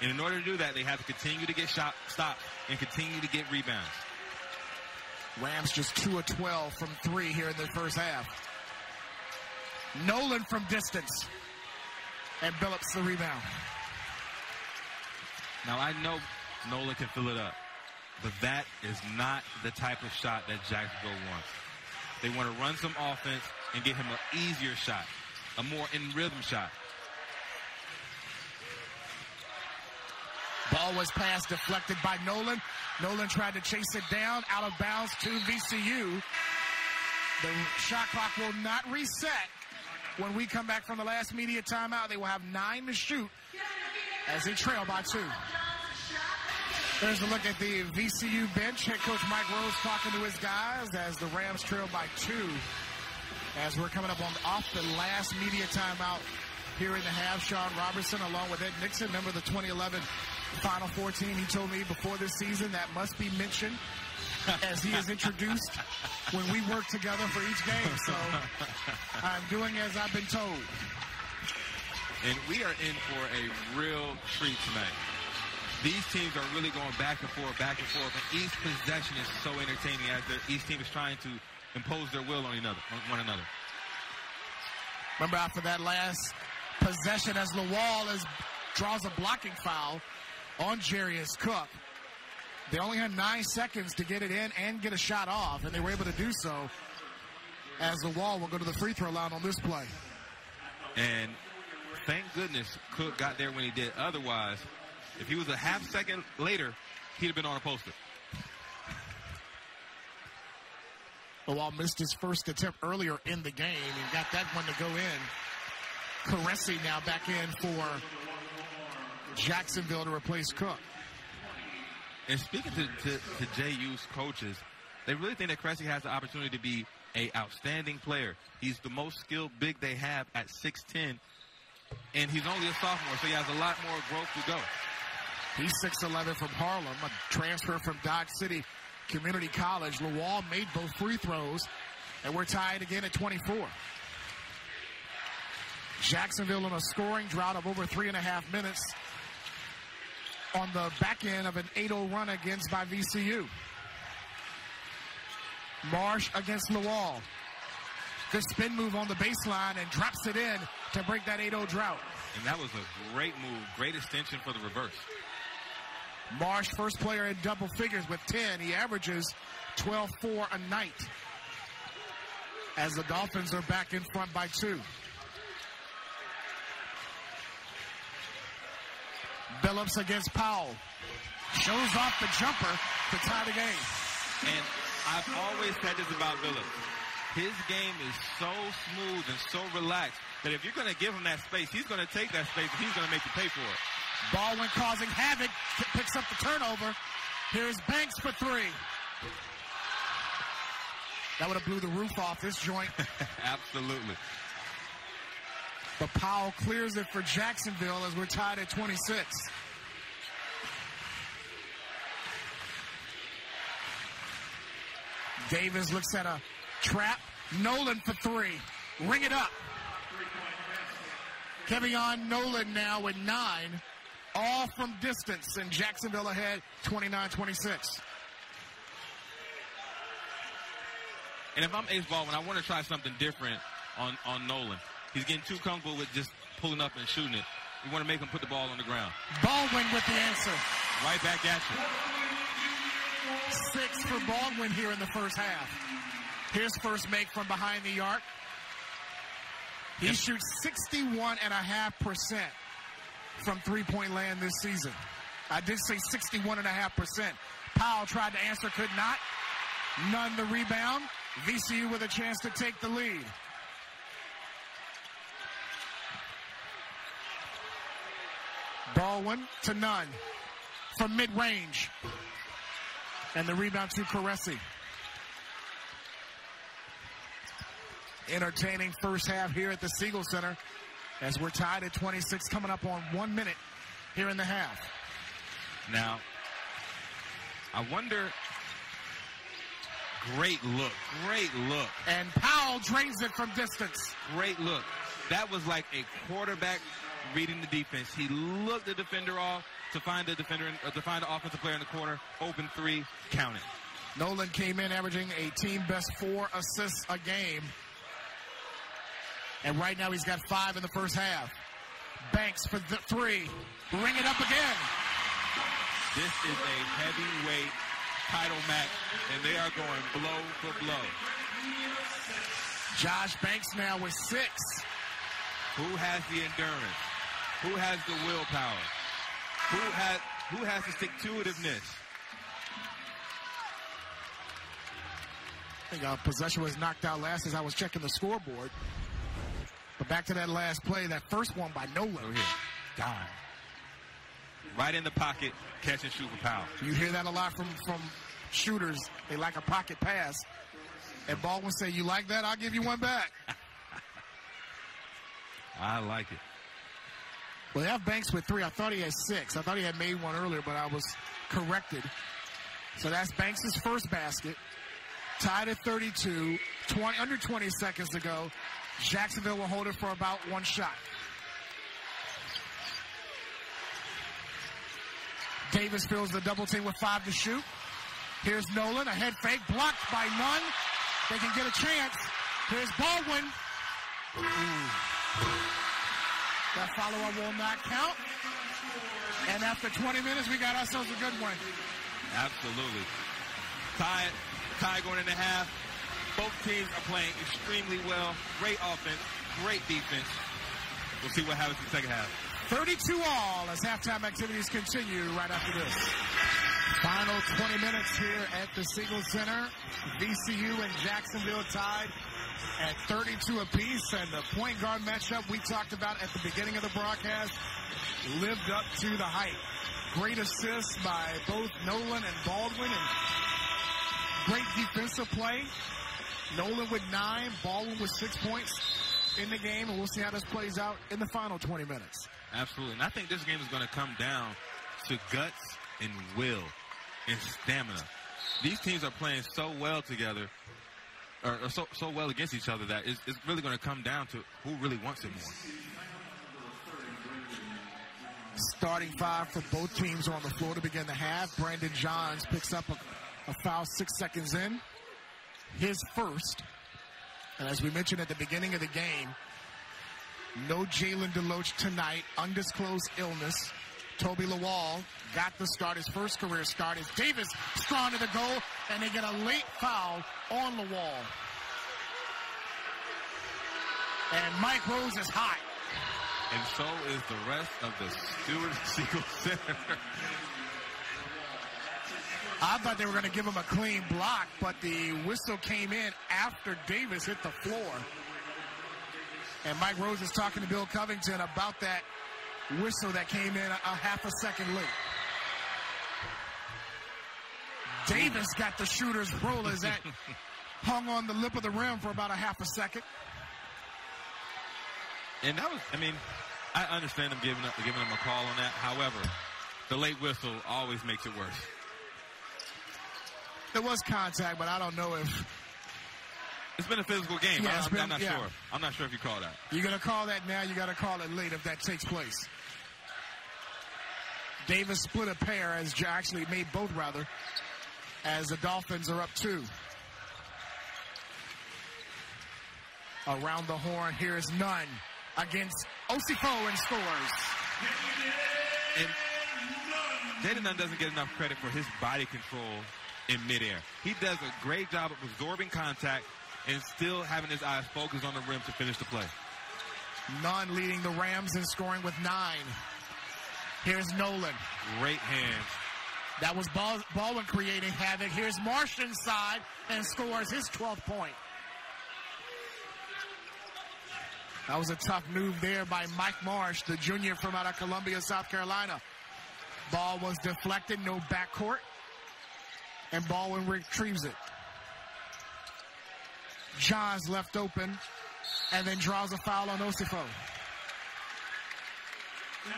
And in order to do that, they have to continue to get shot, stops and continue to get rebounds. Rams just 2 of 12 from three here in the first half. Nolan from distance. And Billups the rebound. Now I know Nolan can fill it up, but that is not the type of shot that Jacksonville wants. They want to run some offense and get him an easier shot, a more in rhythm shot. Ball was passed, deflected by Nolan. Nolan tried to chase it down, out of bounds to VCU. The shot clock will not reset. When we come back from the last media timeout, they will have nine to shoot as they trail by two. There's a look at the VCU bench. Head coach Mike Rhoades talking to his guys as the Rams trail by two. As we're coming up on off the last media timeout here in the half, Sean Robertson along with Ed Nixon, member of the 2011 Final Four team. He told me before this season that must be mentioned as he is introduced when we work together for each game. So I'm doing as I've been told. And we are in for a real treat tonight. These teams are really going back and forth, back and forth, and each possession is so entertaining as each team is trying to impose their will on another, on one another. Remember after that last possession as Lawal is draws a blocking foul on Jarius Cook. They only had nine seconds to get it in and get a shot off, and they were able to do so as Lawal will go to the free throw line on this play. And thank goodness Cook got there when he did. Otherwise, if he was a half second later, he'd have been on a poster. Lawal missed his first attempt earlier in the game and got that one to go in. Caressi now back in for Jacksonville to replace Cook. And speaking to, to, to JU's coaches, they really think that Cressy has the opportunity to be a outstanding player. He's the most skilled big they have at 6'10", and he's only a sophomore, so he has a lot more growth to go. He's 6'11 from Harlem, a transfer from Dodge City Community College. Lawal made both free throws, and we're tied again at 24. Jacksonville in a scoring drought of over three and a half minutes on the back end of an 8-0 run against by VCU. Marsh against Lawal. Good spin move on the baseline and drops it in to break that 8-0 drought. And that was a great move, great extension for the reverse. Marsh, first player in double figures with 10. He averages 12-4 a night as the Dolphins are back in front by two. Billups against Powell. Shows off the jumper to tie the game. And I've always said this about Billups. His game is so smooth and so relaxed that if you're going to give him that space, he's going to take that space and he's going to make you pay for it. Baldwin causing havoc, picks up the turnover. Here's Banks for three. That would have blew the roof off this joint. Absolutely. But Powell clears it for Jacksonville as we're tied at 26. Davis looks at a trap. Nolan for three. Ring it up. Kevion Nolan now with nine. All from distance. And Jacksonville ahead 29-26. And if I'm Ace Baldwin, I want to try something different on, on Nolan. He's getting too comfortable with just pulling up and shooting it. We want to make him put the ball on the ground. Baldwin with the answer. Right back at you. Six for Baldwin here in the first half. His first make from behind the arc. He yep. shoots 61.5% from three-point land this season. I did say 61.5%. Powell tried to answer, could not. Nunn the rebound. VCU with a chance to take the lead. Baldwin to Nunn from mid-range. And the rebound to Caressi. Entertaining first half here at the Siegel Center as we're tied at 26 coming up on one minute here in the half. Now, I wonder Great look. Great look. And Powell drains it from distance. Great look. That was like a quarterback reading the defense. He looked the defender off to find the defender, uh, to find the offensive player in the corner. Open three, count it. Nolan came in averaging a team best four assists a game. And right now he's got five in the first half. Banks for the three. Bring it up again. This is a heavyweight title match, and they are going blow for blow. Josh Banks now with six. Who has the endurance? Who has the willpower? Who has who has the stick to itiveness? I think our possession was knocked out last as I was checking the scoreboard. Back to that last play, that first one by Nolan. Oh, here. God. right in the pocket, catch and shoot for Powell. You hear that a lot from, from shooters. They like a pocket pass. And Baldwin say, you like that? I'll give you one back. I like it. Well, they have Banks with three. I thought he had six. I thought he had made one earlier, but I was corrected. So that's Banks' first basket. Tied at 32, 20, under 20 seconds to go. Jacksonville will hold it for about one shot. Davis fills the double team with five to shoot. Here's Nolan, a head fake, blocked by Nunn. They can get a chance. Here's Baldwin. That follow-up will not count. And after 20 minutes, we got ourselves a good one. Absolutely. Tie, it. tie going into half. Both teams are playing extremely well. Great offense, great defense. We'll see what happens in the second half. 32 all as halftime activities continue right after this. Final 20 minutes here at the Siegel Center. VCU and Jacksonville tied at 32 apiece. And the point guard matchup we talked about at the beginning of the broadcast lived up to the hype. Great assists by both Nolan and Baldwin and great defensive play. Nolan with nine, Baldwin with six points in the game, and we'll see how this plays out in the final 20 minutes. Absolutely. And I think this game is going to come down to guts and will and stamina. These teams are playing so well together, or, or so, so well against each other that it's, it's really going to come down to who really wants it more. Starting five for both teams on the floor to begin the half. Brandon Johns picks up a, a foul six seconds in. His first. And as we mentioned at the beginning of the game, no Jalen Deloach tonight. Undisclosed illness. Toby Lawal got the start, his first career start. As Davis strong to the goal, and they get a late foul on Lawal. And Mike Rhoades is hot. And so is the rest of the Stuart Siegel Center. I thought they were going to give him a clean block, but the whistle came in after Davis hit the floor. And Mike Rhoades is talking to Bill Covington about that whistle that came in a, a half a second late. Davis got the shooter's roll as that hung on the lip of the rim for about a half a second. And that was, I mean, I understand them giving up, giving them a call on that. However, the late whistle always makes it worse. There was contact, but I don't know if it's been a physical game. Yeah, I'm, been, I'm, not yeah. sure. I'm not sure if you call that. You're gonna call that now. You got to call it late if that takes place. Davis split a pair as actually made both rather, as the Dolphins are up two. Around the horn, here's Nunn against Osifo and scores. And Jayden Nunn doesn't get enough credit for his body control in midair. He does a great job of absorbing contact and still having his eyes focused on the rim to finish the play. Nunn leading the Rams in scoring with nine. Here's Nolan. Great hands. That was Bal- Baldwin creating havoc. Here's Marsh inside and scores his 12th point. That was a tough move there by Mike Marsh, the junior from out of Columbia, South Carolina. Ball was deflected, no backcourt. And Baldwin retrieves it. Johns left open and then draws a foul on Osifo.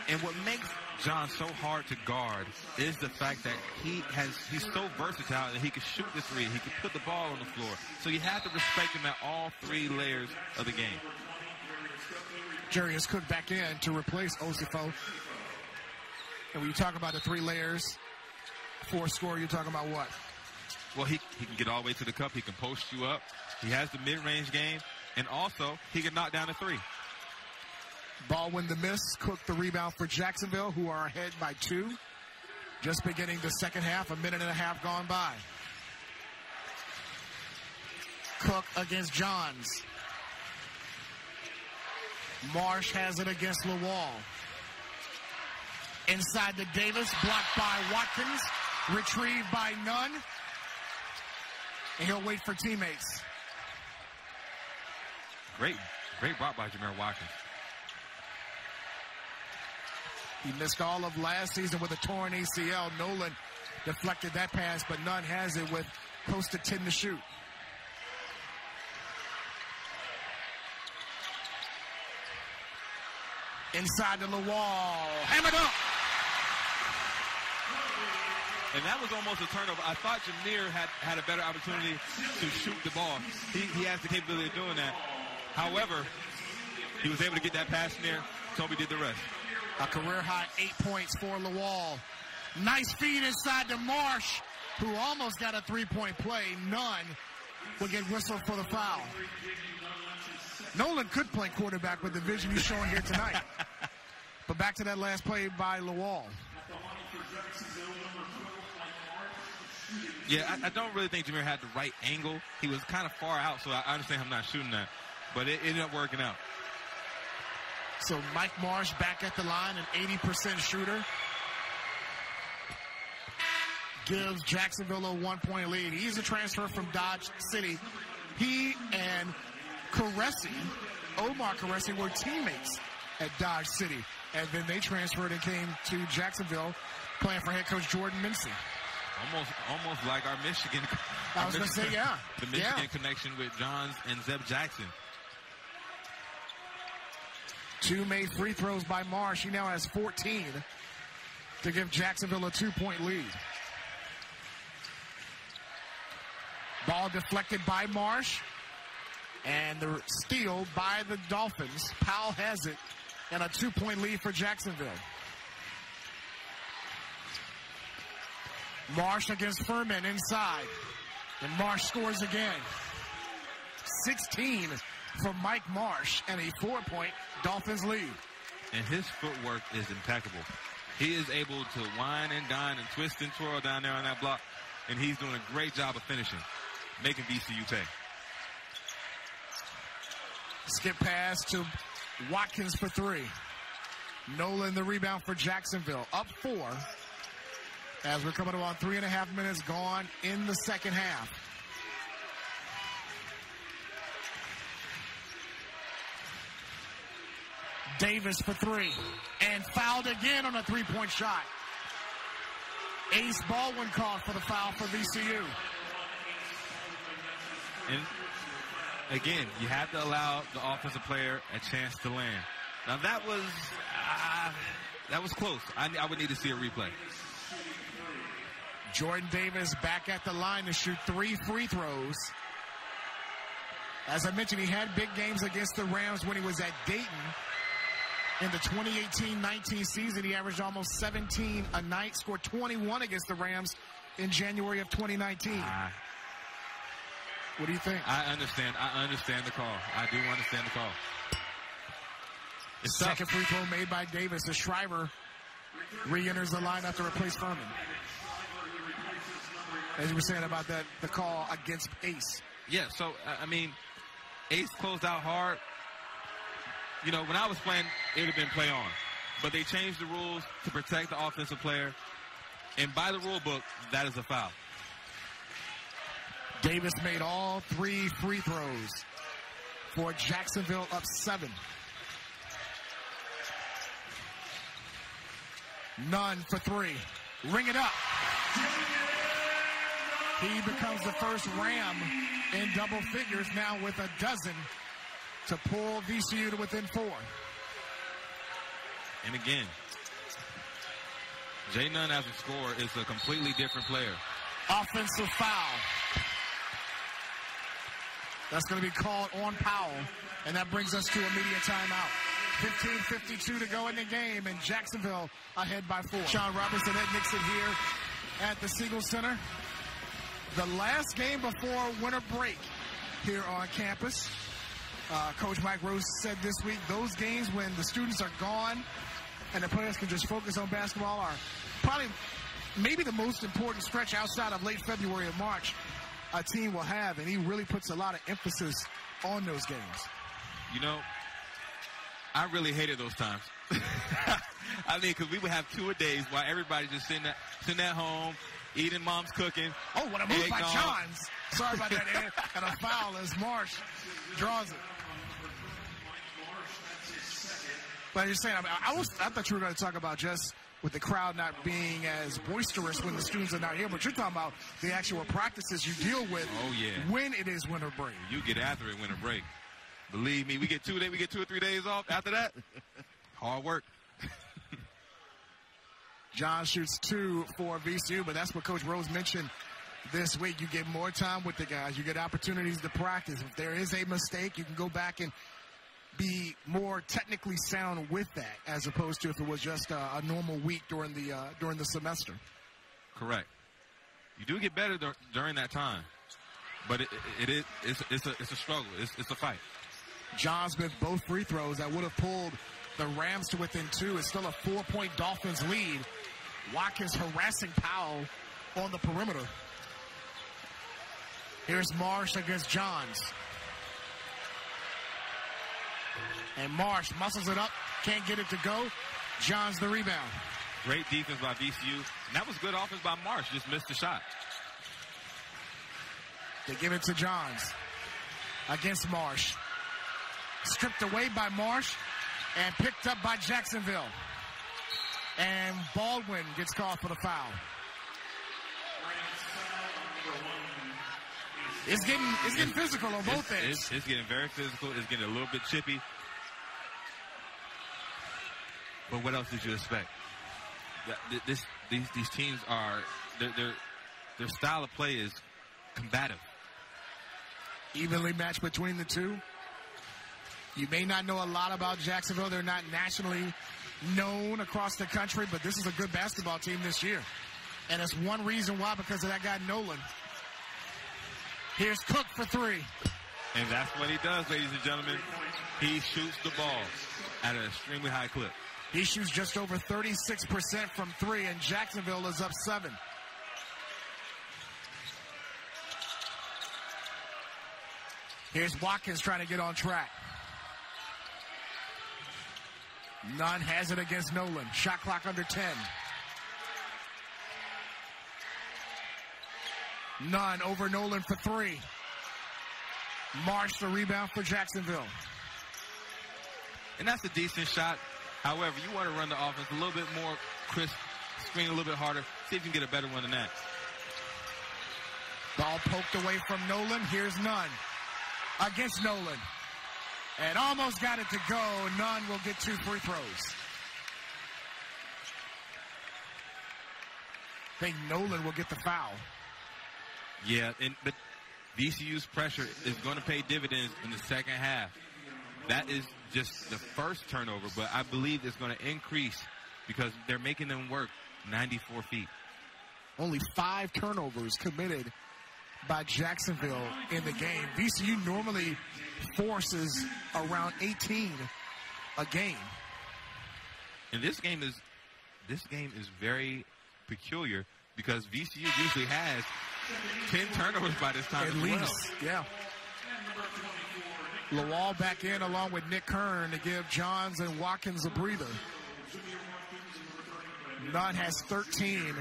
And what makes John so hard to guard is the fact that he has he's so versatile that he can shoot the three, he can put the ball on the floor. So you have to respect him at all three layers of the game. Jarius Cook back in to replace Osifo. And when you talk about the three layers, four score, you're talking about what? Well, he, he can get all the way to the cup. He can post you up. He has the mid-range game. And also, he can knock down a three. Baldwin the miss. Cook the rebound for Jacksonville, who are ahead by two. Just beginning the second half, a minute and a half gone by. Cook against Johns. Marsh has it against Lawal. Inside the Davis, blocked by Watkins, retrieved by Nunn. And he'll wait for teammates. Great, great block by Jamir Watkins. He missed all of last season with a torn ACL. Nolan deflected that pass, but Nunn has it with close to 10 to shoot. Inside to the wall. Hammered up. And that was almost a turnover. I thought Jamir had, had a better opportunity to shoot the ball. He, he has the capability of doing that. However, he was able to get that pass in there. Toby did the rest. A career high eight points for Lawal. Nice feed inside to Marsh, who almost got a three-point play. Nunn will get whistled for the foul. Nolan could play quarterback with the vision he's showing here tonight. but back to that last play by Lawal. Yeah, I, I, don't really think Jamir had the right angle. He was kind of far out, so I understand him not shooting that. But it, it ended up working out. So Mike Marsh back at the line, an 80% shooter. Gives Jacksonville a one-point lead. He's a transfer from Dodge City. He and Caressi, Omar Caressi, were teammates at Dodge City. And then they transferred and came to Jacksonville playing for head coach Jordan Mincy. Almost, almost like our Michigan. I was going to say, yeah. The Michigan yeah. connection with Johns and Zeb Jackson. Two made free throws by Marsh. He now has 14 to give Jacksonville a two-point lead. Ball deflected by Marsh. And the steal by the Dolphins. Powell has it. And a two-point lead for Jacksonville. Marsh against Fermin inside. And Marsh scores again. 16 for Mike Marsh and a four-point Dolphins lead. And his footwork is impeccable. He is able to whine and dine and twist and twirl down there on that block. And he's doing a great job of finishing, making VCU pay. Skip pass to Watkins for three. Nolan the rebound for Jacksonville. Up four. As we're coming on three and a half minutes gone in the second half. Davis for three. And fouled again on a three-point shot. Ace Baldwin called for the foul for VCU. And again, you have to allow the offensive player a chance to land. Now that was uh, that was close. I, I would need to see a replay. Jordan Davis back at the line to shoot three free throws. As I mentioned, he had big games against the Rams when he was at Dayton. In the 2018-19 season, he averaged almost 17 a night, scored 21 against the Rams in January of 2019. Uh, what do you think? I understand. I understand the call. I do understand the call. It's Second tough. free throw made by Davis. The Shriver re-enters the line after replace Fermin. As you were saying about that, the call against Ace. Yeah, so, I mean, Ace closed out hard. You know, when I was playing, it would have been play on. But they changed the rules to protect the offensive player. And by the rule book, that is a foul. Davis made all three free throws for Jacksonville up seven. Nunn for three. Ring it up. He becomes the first Ram in double figures now with a dozen to pull VCU to within four. And again, Jay Nunn as a scorer is a completely different player. Offensive foul. That's going to be called on Powell, and that brings us to a media timeout. 15.52 to go in the game, and Jacksonville ahead by four. Sean Robertson, Ed Nixon here at the Siegel Center. The last game before winter break here on campus. Uh, Coach Mike Rhoades said this week, those games when the students are gone and the players can just focus on basketball are probably maybe the most important stretch outside of late February and March a team will have, and he really puts a lot of emphasis on those games. You know, I really hated those times. I mean, because we would have two a days while everybody just sitting at, sitting at home, eating mom's cooking. Oh, what a move by Johns. Sorry about that, Ed. and a foul as Marsh draws it. But you're saying, I, mean, I was, I thought you were going to talk about just with the crowd not being as boisterous when the students are not here, but you're talking about the actual practices you deal with. Oh yeah. When it is winter break. You get after it winter break. Believe me, we get two days, we get two or three days off after that. Hard work. John shoots two for VCU, but that's what Coach Rhoades mentioned this week. You get more time with the guys. You get opportunities to practice. If there is a mistake, you can go back and be more technically sound with that, as opposed to if it was just a, a normal week during the uh, during the semester. Correct. You do get better dur- during that time, but it, it, it is it's, it's a it's a struggle. It's, it's a fight. John Smith both free throws that would have pulled the Rams to within two. It's still a four-point Dolphins lead. Watkins harassing Powell on the perimeter. Here's Marsh against Johns. And Marsh muscles it up, can't get it to go. Johns the rebound. Great defense by VCU. And that was good offense by Marsh. Just missed the shot. They give it to Johns against Marsh. Stripped away by Marsh and picked up by Jacksonville. And Baldwin gets called for the foul. It's getting it's getting physical on both it's, ends. It's, it's getting very physical. It's getting a little bit chippy. But what else did you expect? This, these, these teams are their, their their style of play is combative. Evenly matched between the two. You may not know a lot about Jacksonville. They're not nationally known across the country, but this is a good basketball team this year. And it's one reason why, because of that guy Nolan. Here's Cook for three. And that's what he does, ladies and gentlemen. He shoots the ball at an extremely high clip. He shoots just over 36% from three, and Jacksonville is up seven. Here's Watkins trying to get on track. Nunn has it against Nolan. Shot clock under 10. Nunn over Nolan for three. Marsh the rebound for Jacksonville. And that's a decent shot. However, you want to run the offense a little bit more crisp, screen a little bit harder, see if you can get a better one than that. Ball poked away from Nolan. Here's Nunn against Nolan. And almost got it to go. Nunn will get two free throws. I think Nolan will get the foul. Yeah, and but VCU's pressure is going to pay dividends in the second half. That is just the first turnover, but I believe it's going to increase because they're making them work 94 feet. Only five turnovers committed by Jacksonville in the game. VCU normally forces around 18 a game. And this game is this game is very peculiar because VCU usually has 10 turnovers by this time At least, well. yeah. Lawal back in along with Nick Kern to give Johns and Watkins a breather. Nunn has 13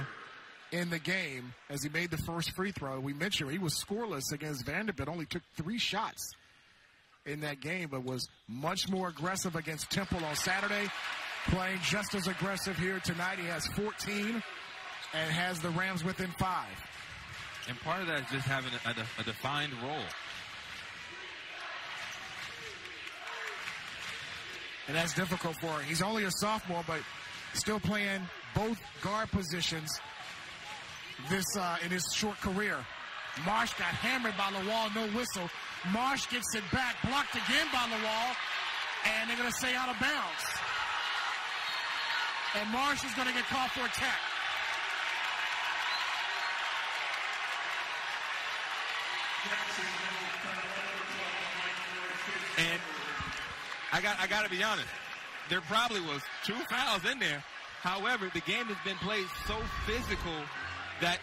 in the game as he made the first free throw. We mentioned he was scoreless against Vanderbilt, only took three shots in that game, but was much more aggressive against Temple on Saturday. Playing just as aggressive here tonight. He has 14 and has the Rams within five. And part of that is just having a, a, a defined role. And that's difficult for him. He's only a sophomore, but still playing both guard positions this uh, in his short career. Marsh got hammered by Lawal, no whistle. Marsh gets it back, blocked again by Lawal, and they're going to say out of bounds. And Marsh is going to get called for a tech. And I got I got to be honest. There probably was two fouls in there. However, the game has been played so physical that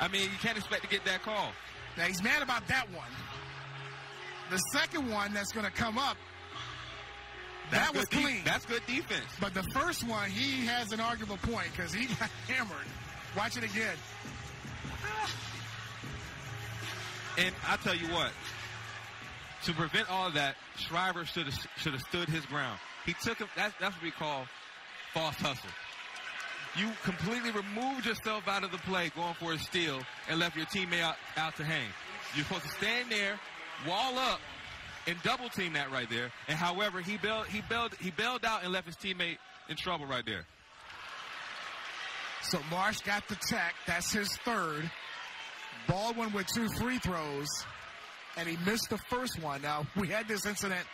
I mean you can't expect to get that call. Now he's mad about that one. The second one that's going to come up, That's that was de- clean. that's good defense. But the first one, he has an arguable point because he got hammered. Watch it again. And I tell you what, to prevent all that, Shriver should have should have stood his ground. He took him. That's that's what we call false hustle. You completely removed yourself out of the play, going for a steal, and left your teammate out, out to hang. You're supposed to stand there, wall up, and double team that right there. And however, he bailed, he bailed, he bailed out and left his teammate in trouble right there. So Marsh got the tech. That's his third. Baldwin with two free throws, and he missed the first one. Now, we had this incident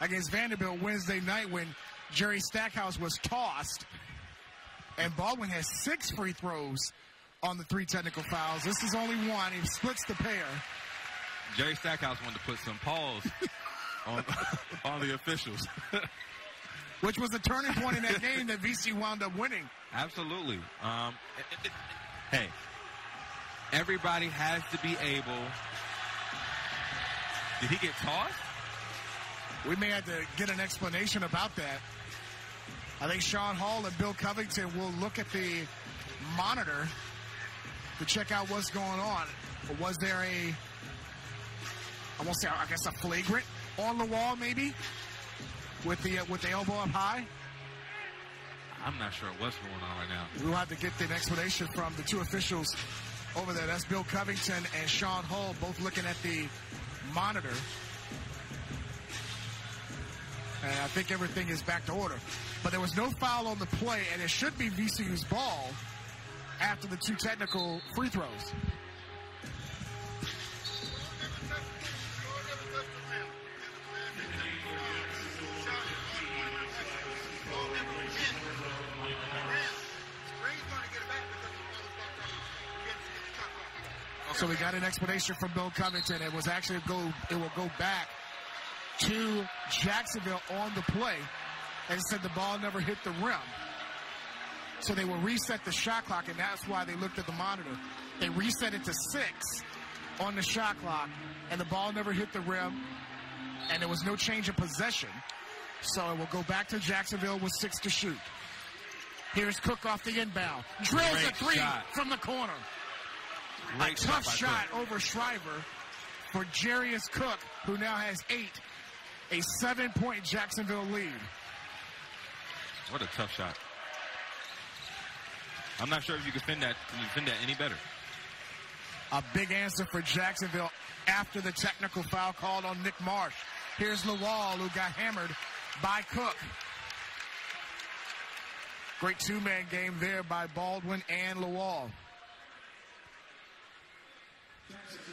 against Vanderbilt Wednesday night when Jerry Stackhouse was tossed, and Baldwin has six free throws on the three technical fouls. This is only one. He splits the pair. Jerry Stackhouse wanted to put some pause on, on the officials. Which was a turning point in that game that VC wound up winning. Absolutely. Um, it, it, hey, everybody has to be able. Did he get tossed? We may have to get an explanation about that. I think Sean Hall and Bill Covington will look at the monitor to check out what's going on. Was there a, I won't say, I guess a flagrant on the wall maybe with the uh, with the elbow up high? I'm not sure what's going on right now. We'll have to get an explanation from the two officials over there. That's Bill Covington and Sean Hull, both looking at the monitor. And I think everything is back to order. But there was no foul on the play, and it should be VCU's ball after the two technical free throws. So we got an explanation from Bill Covington. It was actually go. It will go back to Jacksonville on the play, and said the ball never hit the rim. So they will reset the shot clock, and that's why they looked at the monitor. They reset it to six on the shot clock, and the ball never hit the rim, and there was no change of possession. So it will go back to Jacksonville with six to shoot. Here's Cook off the inbound. Drills Great a three shot. from the corner. Great a tough shot Cook. over Shriver for Jarius Cook, who now has eight. A seven-point Jacksonville lead. What a tough shot. I'm not sure if you can defend that. Can defend that any better? A big answer for Jacksonville after the technical foul called on Nick Marsh. Here's Lawal, who got hammered by Cook. Great two-man game there by Baldwin and Lawal.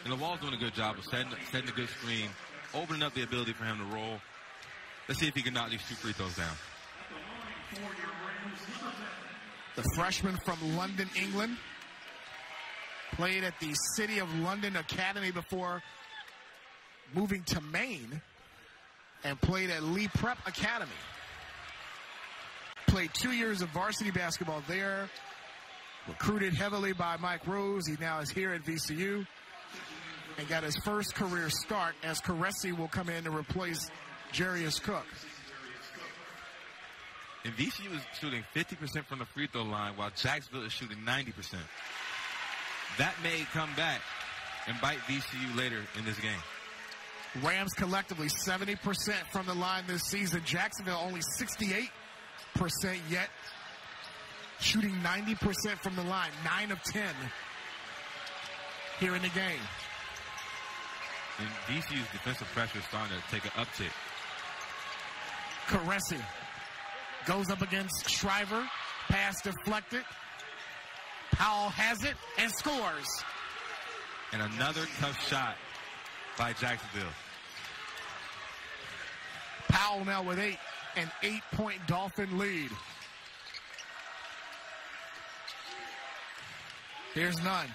And Lawal's doing a good job of setting, setting a good screen, opening up the ability for him to roll. Let's see if he can knock these two free throws down. The freshman from London, England. Played at the City of London Academy before moving to Maine and played at Lee Prep Academy. Played two years of varsity basketball there. Recruited heavily by Mike Rhoades. He now is here at VCU and got his first career start as Caresi will come in to replace Jarius Cook. And VCU is shooting 50% from the free throw line while Jacksonville is shooting 90%. That may come back and bite VCU later in this game. Rams collectively 70% from the line this season. Jacksonville only 68% yet. Shooting 90% from the line. 9 of 10 here in the game. And VCU's defensive pressure is starting to take an uptick. Caresi goes up against Shriver. Pass deflected. Powell has it and scores. And another tough shot by Jacksonville. Powell now with eight. An eight point Dolphin lead. Here's Nunn.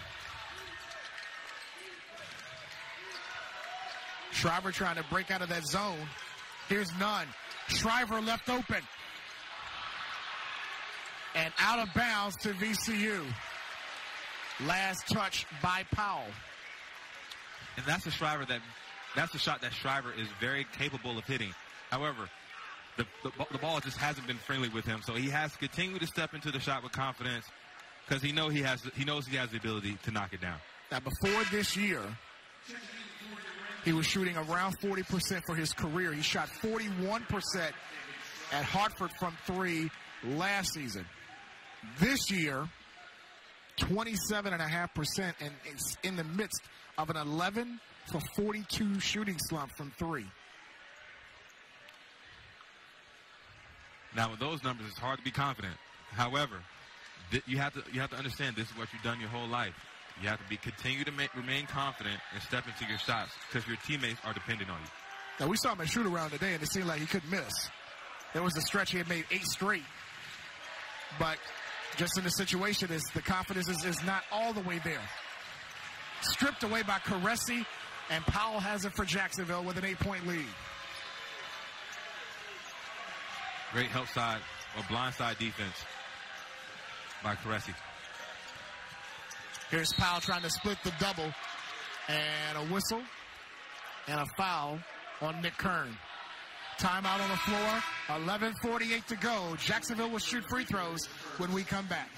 Shriver trying to break out of that zone. Here's Nunn. Shriver left open. And out of bounds to VCU. Last touch by Powell. And that's a Shriver that that's a shot that Shriver is very capable of hitting. However, the, the, the ball just hasn't been friendly with him, so he has to continue to step into the shot with confidence because he know he has he knows he has the ability to knock it down. Now, before this year, he was shooting around 40% for his career. He shot 41% at Hartford from three last season. This year, 27.5%, and it's in the midst of an 11 for 42 shooting slump from three. Now, with those numbers, it's hard to be confident. However, you have to you have to understand this is what you've done your whole life. You have to be continue to ma- remain confident and step into your shots because your teammates are dependent on you. Now we saw him at shoot around today, and it seemed like he couldn't miss. There was a stretch he had made eight straight, but just in the situation, is the confidence is, is not all the way there. Stripped away by Caressi, and Powell has it for Jacksonville with an eight-point lead. Great help side or blind side defense by Caressi. Here's Powell trying to split the double, and a whistle and a foul on Nick Kern. Timeout on the floor. 11:48 to go. Jacksonville will shoot free throws when we come back.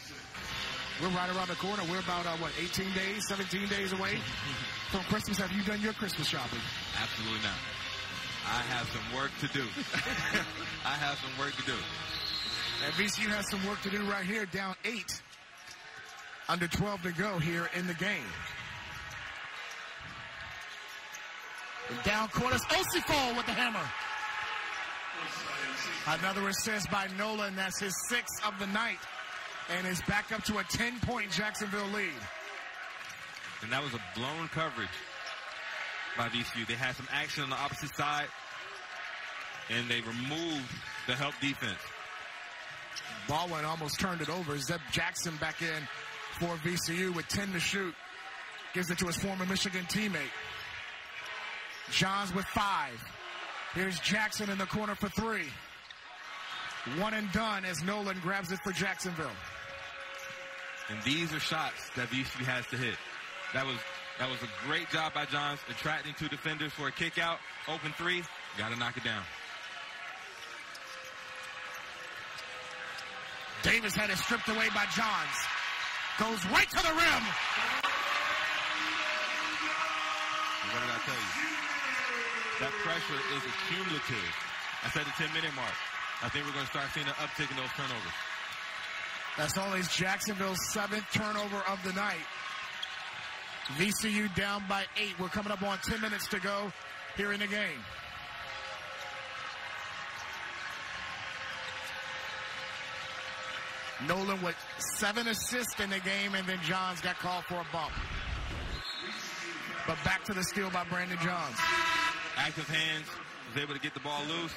We're right around the corner. We're about uh, what 18 days, 17 days away from Christmas. Have you done your Christmas shopping? Absolutely not. I have some work to do. I have some work to do. And VCU has some work to do right here, down eight, under 12 to go here in the game. And down corners, Osifo with the hammer. Another assist by Nolan. That's his sixth of the night. And is back up to a 10-point Jacksonville lead. And that was a blown coverage by VCU. They had some action on the opposite side, and they removed the help defense. Baldwin almost turned it over. Zeb Jackson back in for VCU with 10 to shoot. Gives it to his former Michigan teammate. Johns with five. Here's Jackson in the corner for three. One and done as Nolan grabs it for Jacksonville. And these are shots that VCU has to hit. That was that was a great job by Johns attracting two defenders for a kick out. Open three, got to knock it down. Davis had it stripped away by Johns. Goes right to the rim. What did I tell you? That pressure is accumulative. I said the 10 minute mark. I think we're going to start seeing an uptick in those turnovers. That's only Jacksonville's seventh turnover of the night. VCU down by eight. We're coming up on 10 minutes to go here in the game. Nolan with seven assists in the game, and then Johns got called for a bump. But back to the steal by Brandon Johns. Active hands, was able to get the ball loose,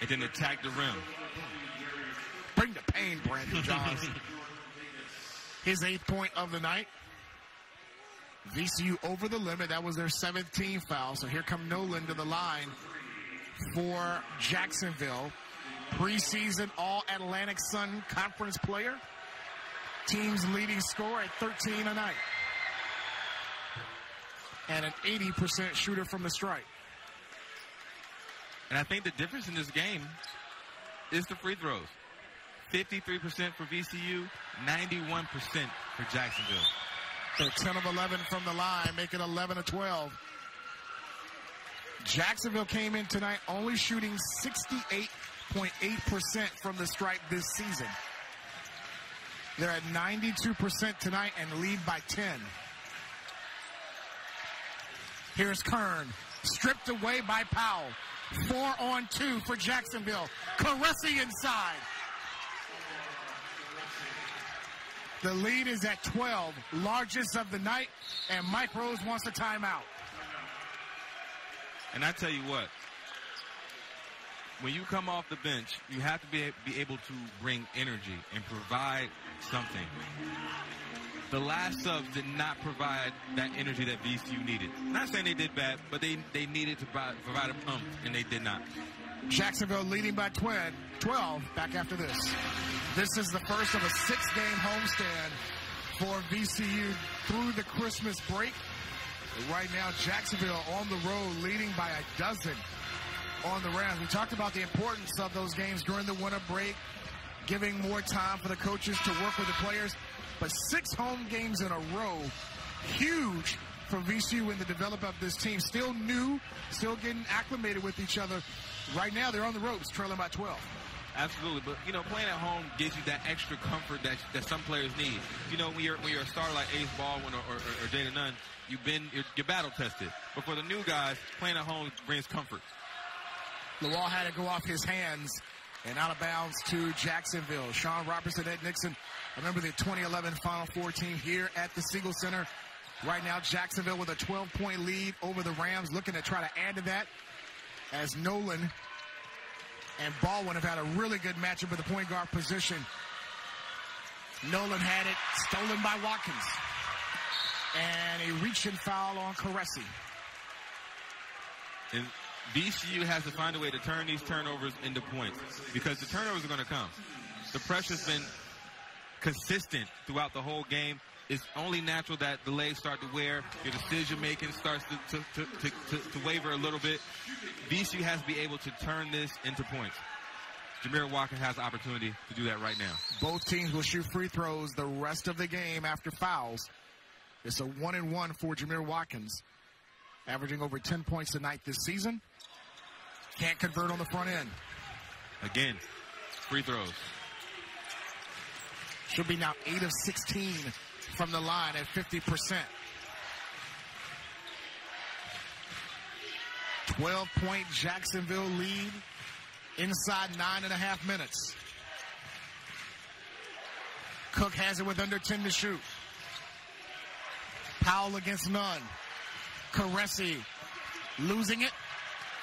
and then attack the rim. Bring the pain, Brandon Johns. His eighth point of the night. VCU over the limit. That was their 17th foul. So here come Nolan to the line for Jacksonville. Preseason All Atlantic Sun Conference player. Team's leading scorer at 13 a night. And an 80% shooter from the stripe. And I think the difference in this game is the free throws. 53% for VCU, 91% for Jacksonville. They're 10 of 11 from the line, making 11 of 12. Jacksonville came in tonight only shooting 68.8% from the stripe this season. They're at 92% tonight and lead by 10. Here's Kern, stripped away by Powell. Four on two for Jacksonville. Caressi inside. The lead is at 12, largest of the night, and Mike Rhoades wants a timeout. And I tell you what, when you come off the bench, you have to be, be able to bring energy and provide something. The last subs did not provide that energy that VCU needed. Not saying they did bad, but they, they needed to provide, provide a pump, and they did not. Jacksonville leading by 12, back after this. This is the first of a six-game homestand for VCU through the Christmas break. Right now, Jacksonville on the road leading by a dozen on the Rams. We talked about the importance of those games during the winter break, giving more time for the coaches to work with the players. But six home games in a row, huge for VCU in the development of this team. Still new, still getting acclimated with each other. Right now, they're on the ropes, trailing by 12. Absolutely, but you know, playing at home gives you that extra comfort that that some players need. You know, when you're when you're a star like Ace Baldwin or, or, or Jayden Nunn, you've been you're, you're battle tested. But for the new guys, playing at home brings comfort. Lawal had to go off his hands and out of bounds to Jacksonville. Sean Robertson, Ed Nixon. Remember the 2011 Final Four team here at the Siegel Center. Right now, Jacksonville with a 12-point lead over the Rams, looking to try to add to that as Nolan and Baldwin have had a really good matchup at the point guard position. Nolan had it stolen by Watkins. And a reach and foul on Caressi. And VCU has to find a way to turn these turnovers into points because the turnovers are going to come. The pressure's been consistent throughout the whole game. It's only natural that the legs start to wear. Your decision making starts to, to, to, to, waver a little bit. VCU has to be able to turn this into points. Jamir Walker has the opportunity to do that right now. Both teams will shoot free throws the rest of the game after fouls. It's a one and one for Jamir Watkins, averaging over 10 points tonight this season. Can't convert on the front end. Again, free throws. Should be now 8 of 16 from the line at 50%. 12 point Jacksonville lead inside nine and a half minutes. Cook has it with under 10 to shoot. Powell against Nunn. Caressi losing it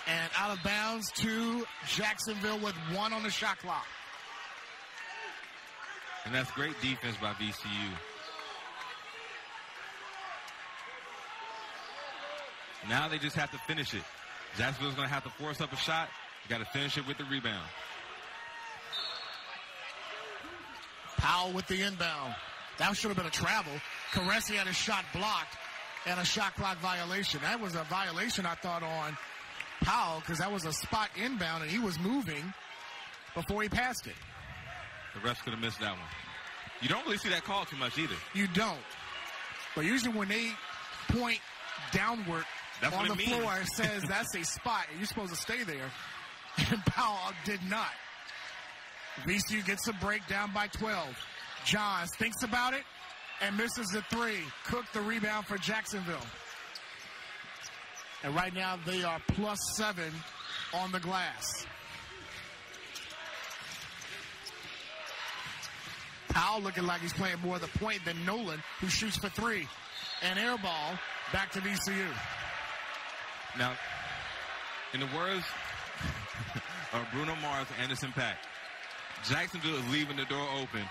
and out of bounds to Jacksonville with one on the shot clock. And that's great defense by VCU. Now they just have to finish it. Jacksonville's going to have to force up a shot. Got to finish it with the rebound. Powell with the inbound. That should have been a travel. Caressi had a shot blocked and a shot clock violation. That was a violation, I thought, on Powell because that was a spot inbound and he was moving before he passed it. The refs could have missed that one. You don't really see that call too much either. You don't. But usually when they point downward That's on the means. floor, it says that's a spot and you're supposed to stay there. And Powell did not. VCU gets a break down by 12. Johns thinks about it and misses the three. Cook the rebound for Jacksonville. And right now they are plus seven on the glass. Powell looking like he's playing more of the point than Nolan, who shoots for three. And air ball back to VCU. Now, in the words of Bruno Mars and Anderson Paak, Jacksonville is leaving the door open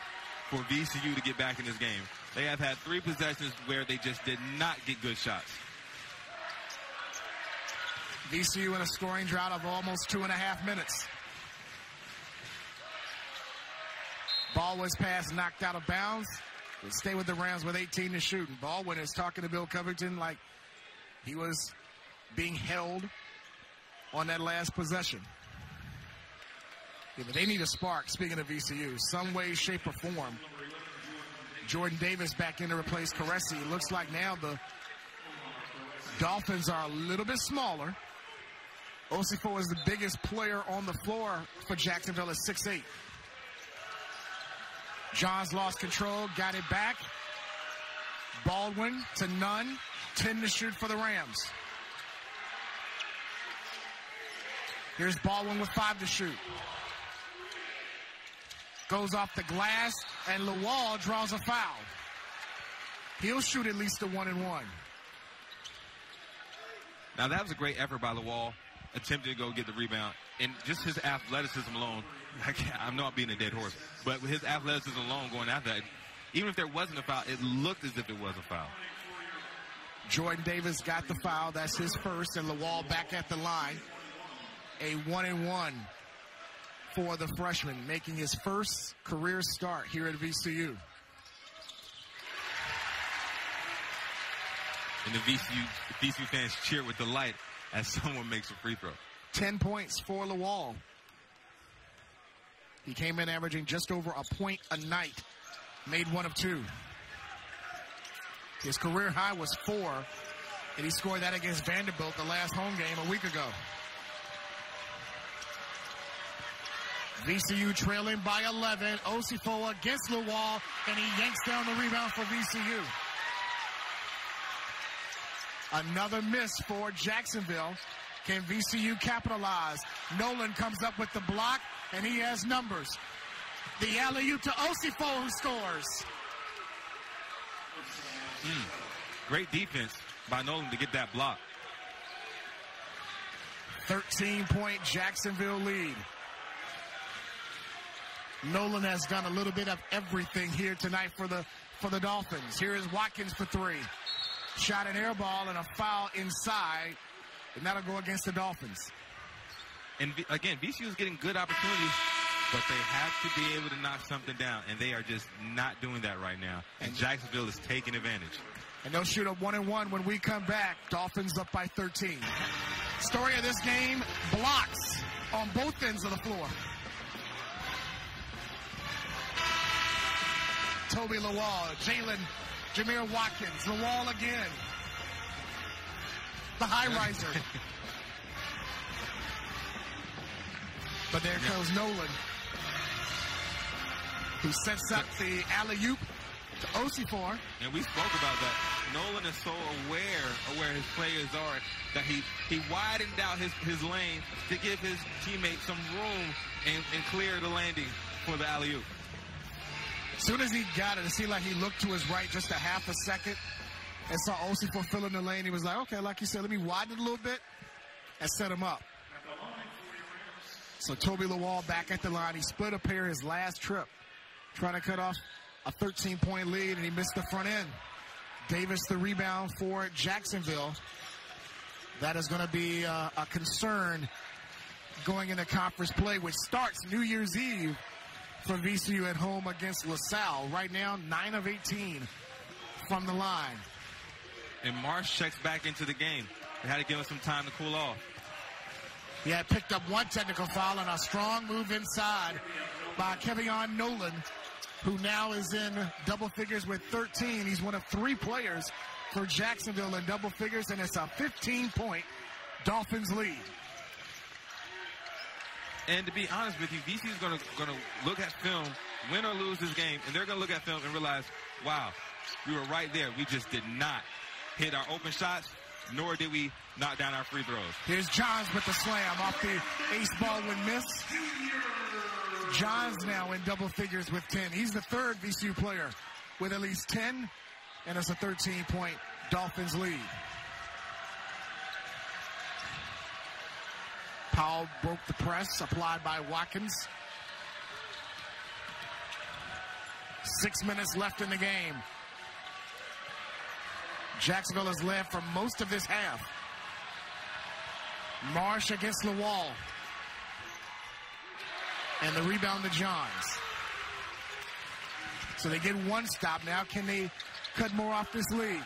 for VCU to get back in this game. They have had three possessions where they just did not get good shots. VCU in a scoring drought of almost two and a half minutes. Ball was passed, knocked out of bounds. They stay with the Rams with 18 to shoot. And Baldwin is talking to Bill Covington like he was being held on that last possession. Yeah, but they need a spark, speaking of VCU, some way, shape, or form. Jordan Davis back in to replace Caressi. Looks like now the Dolphins are a little bit smaller. Osifo is the biggest player on the floor for Jacksonville at 6'8". Johns lost control, got it back. Baldwin to Nunn. 10 to shoot for the Rams. Here's Baldwin with five to shoot. Goes off the glass, and Lawal draws a foul. He'll shoot at least a one and one. Now that was a great effort by the wall, attempting to go get the rebound, and just his athleticism alone. I, know I'm being a dead horse, but with his athleticism alone going after that, even if there wasn't a foul, it looked as if it was a foul. Jordan Davis got the foul. That's his first, and Lawal back at the line. A one and one for the freshman, making his first career start here at VCU. And the VCU, the VCU fans cheer with delight as someone makes a free throw. 10 points for Lawal. He came in averaging just over a point a night, made one of two. His career high was four And he scored that against Vanderbilt the last home game a week ago. VCU trailing by 11. Osifo against the wall, and he yanks down the rebound for VCU. Another miss for Jacksonville. Can VCU capitalize? Nolan comes up with the block, and he has numbers. The alley-oop to Osifo who scores. Mm. Great defense by Nolan to get that block. 13-point Jacksonville lead. Nolan has done a little bit of everything here tonight for the for the Dolphins. Here is Watkins for three. Shot an air ball and a foul inside, and that'll go against the Dolphins. And again, VCU is getting good opportunities, but they have to be able to knock something down, and they are just not doing that right now. And Jacksonville is taking advantage. And they'll shoot a one and one when we come back. Dolphins up by 13. Story of this game: blocks on both ends of the floor. Toibu Lawal, Jalen, Jamir Watkins, Lawal again. The high riser. but there goes Nolan, who sets up the alley-oop to Osifo. And we spoke about that. Nolan is so aware of where his players are that he, he widened out his, his lane to give his teammates some room and, and clear the landing for the alley-oop. As soon as he got it, it seemed like he looked to his right just a half a second and saw Osifo filling the lane. He was like, okay, like you said, let me widen it a little bit and set him up. So Toibu Lawal back at the line. He split a pair his last trip, trying to cut off a 13-point lead, and he missed the front end. Davis the rebound for Jacksonville. That is going to be uh, a concern going into conference play, which starts New Year's Eve for VCU at home against LaSalle. Right now, 9 of 18 from the line. And Marsh checks back into the game. They had to give him some time to cool off. He had picked up one technical foul and a strong move inside by Kevion Nolan, who now is in double figures with 13. He's one of three players for Jacksonville in double figures, and it's a 15-point Dolphins lead. And to be honest with you, VC is going to going to look at film, win or lose this game, and they're going to look at film and realize, wow, we were right there. We just did not hit our open shots, nor did we knock down our free throws. Here's Johns with the slam off the Ace Baldwin miss. Johns now in double figures with 10. He's the third VCU player with at least 10, and it's a 13-point Dolphins lead. Powell broke the press, applied by Watkins. Six minutes left in the game. Jacksonville has led for most of this half. Marsh against the wall. And the rebound to Johns. So they get one stop now. Can they cut more off this lead?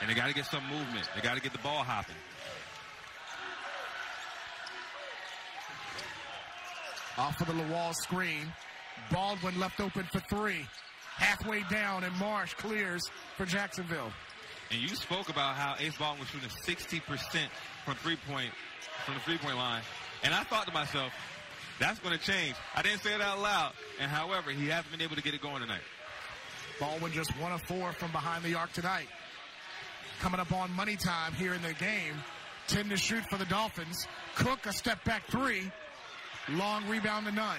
And they got to get some movement. They got to get the ball hopping. Off of the Lawal screen. Baldwin left open for three. Halfway down, and Marsh clears for Jacksonville. And you spoke about how Ace Baldwin was shooting 60% from three point from the three point line. And I thought to myself, that's going to change. I didn't say it out loud. And however, he hasn't been able to get it going tonight. Baldwin just one of four from behind the arc tonight. Coming up on money time here in the game. 10 to shoot for the Dolphins. Cook a step back three. Long rebound to Nunn.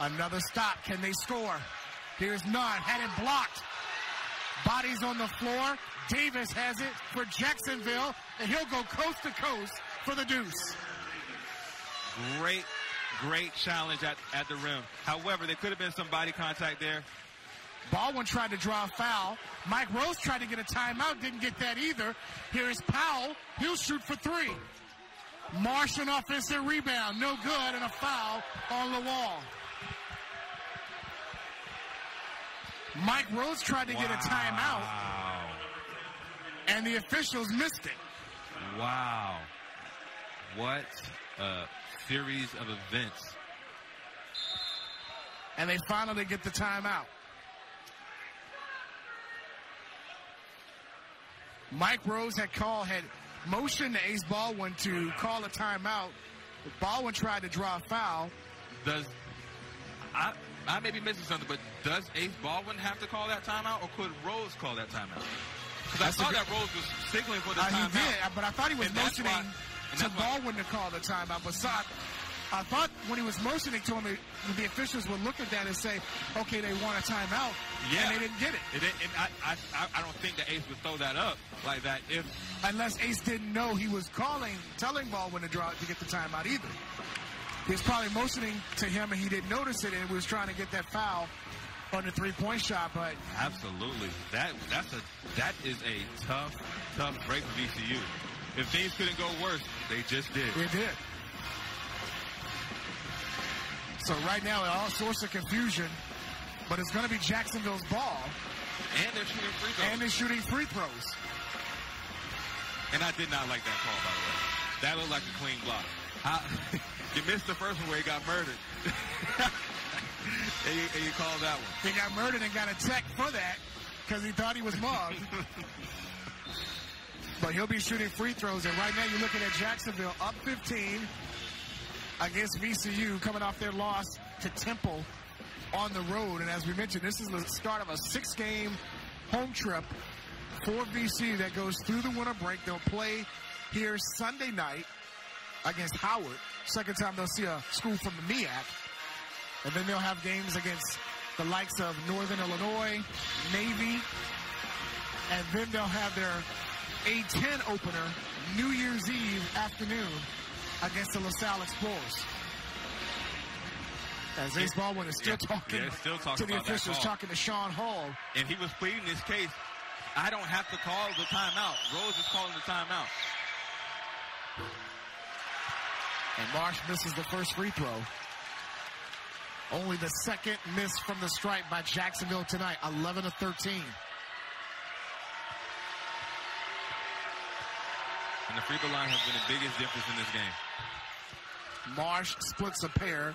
Another stop. Can they score? Here's Nunn. Had it blocked. Bodies on the floor. Davis has it for Jacksonville, and he'll go coast to coast for the deuce. Great, great challenge at, at the rim. However, there could have been some body contact there. Baldwin tried to draw a foul. Mike Rhoades tried to get a timeout, didn't get that either. Here is Powell. He'll shoot for three. Marsh an offensive rebound, no good, and a foul on Lawal. Mike Rhoades tried to wow. get a timeout, and the officials missed it. Wow. What a series of events. And they finally get the timeout. Mike Rhoades had called, had motioned to Ace Baldwin to call a timeout. Baldwin tried to draw a foul. Does I I may be missing something, but does Ace Baldwin have to call that timeout, or could Rhoades call that timeout? Because I thought good- that Rhoades was signaling for the Uh, he did, but I thought he was motioning why- to that's why- Baldwin to call the timeout. But I, thought when he was motioning to him, the- the officials would look at that and say, okay, they want a timeout. Yeah. And they didn't get it. It- I, I, I- don't think that Ace would throw that up like that if Unless Ace didn't know he was calling, telling Baldwin to draw to get the timeout either. He was probably motioning to him and he didn't notice it and was trying to get that foul on the three-point shot. But Absolutely. That that's a that is a tough, tough break for VCU. If things couldn't go worse, they just did. It did. So right now, all sorts of confusion, but it's going to be Jacksonville's ball, And they're shooting free throws. and they're shooting free throws. And I did not like that call, by the way. That looked like a clean block. I, you missed the first one where he got murdered. and, you, and you called that one. He got murdered and got a tech for that because he thought he was mugged. but he'll be shooting free throws, and right now you're looking at Jacksonville up 15 against VCU, coming off their loss to Temple on the road. And as we mentioned, this is the start of a six-game home trip for VCU that goes through the winter break. They'll play here Sunday night against Howard. Second time they'll see a school from the MEAC. And then they'll have games against the likes of Northern Illinois, Navy, and then they'll have their A10 opener New Year's Eve afternoon against the LaSalle Explorers. As Ace Baldwin is still Yeah, talking yeah, still talking to the officials, talking to Sean Hall. And he was pleading his case. I don't have to call the timeout. Rhoades is calling the timeout. And Marsh misses the first free throw. Only the second miss from the stripe by Jacksonville tonight, 11 to 13. And the free throw line has been the biggest difference in this game. Marsh splits a pair.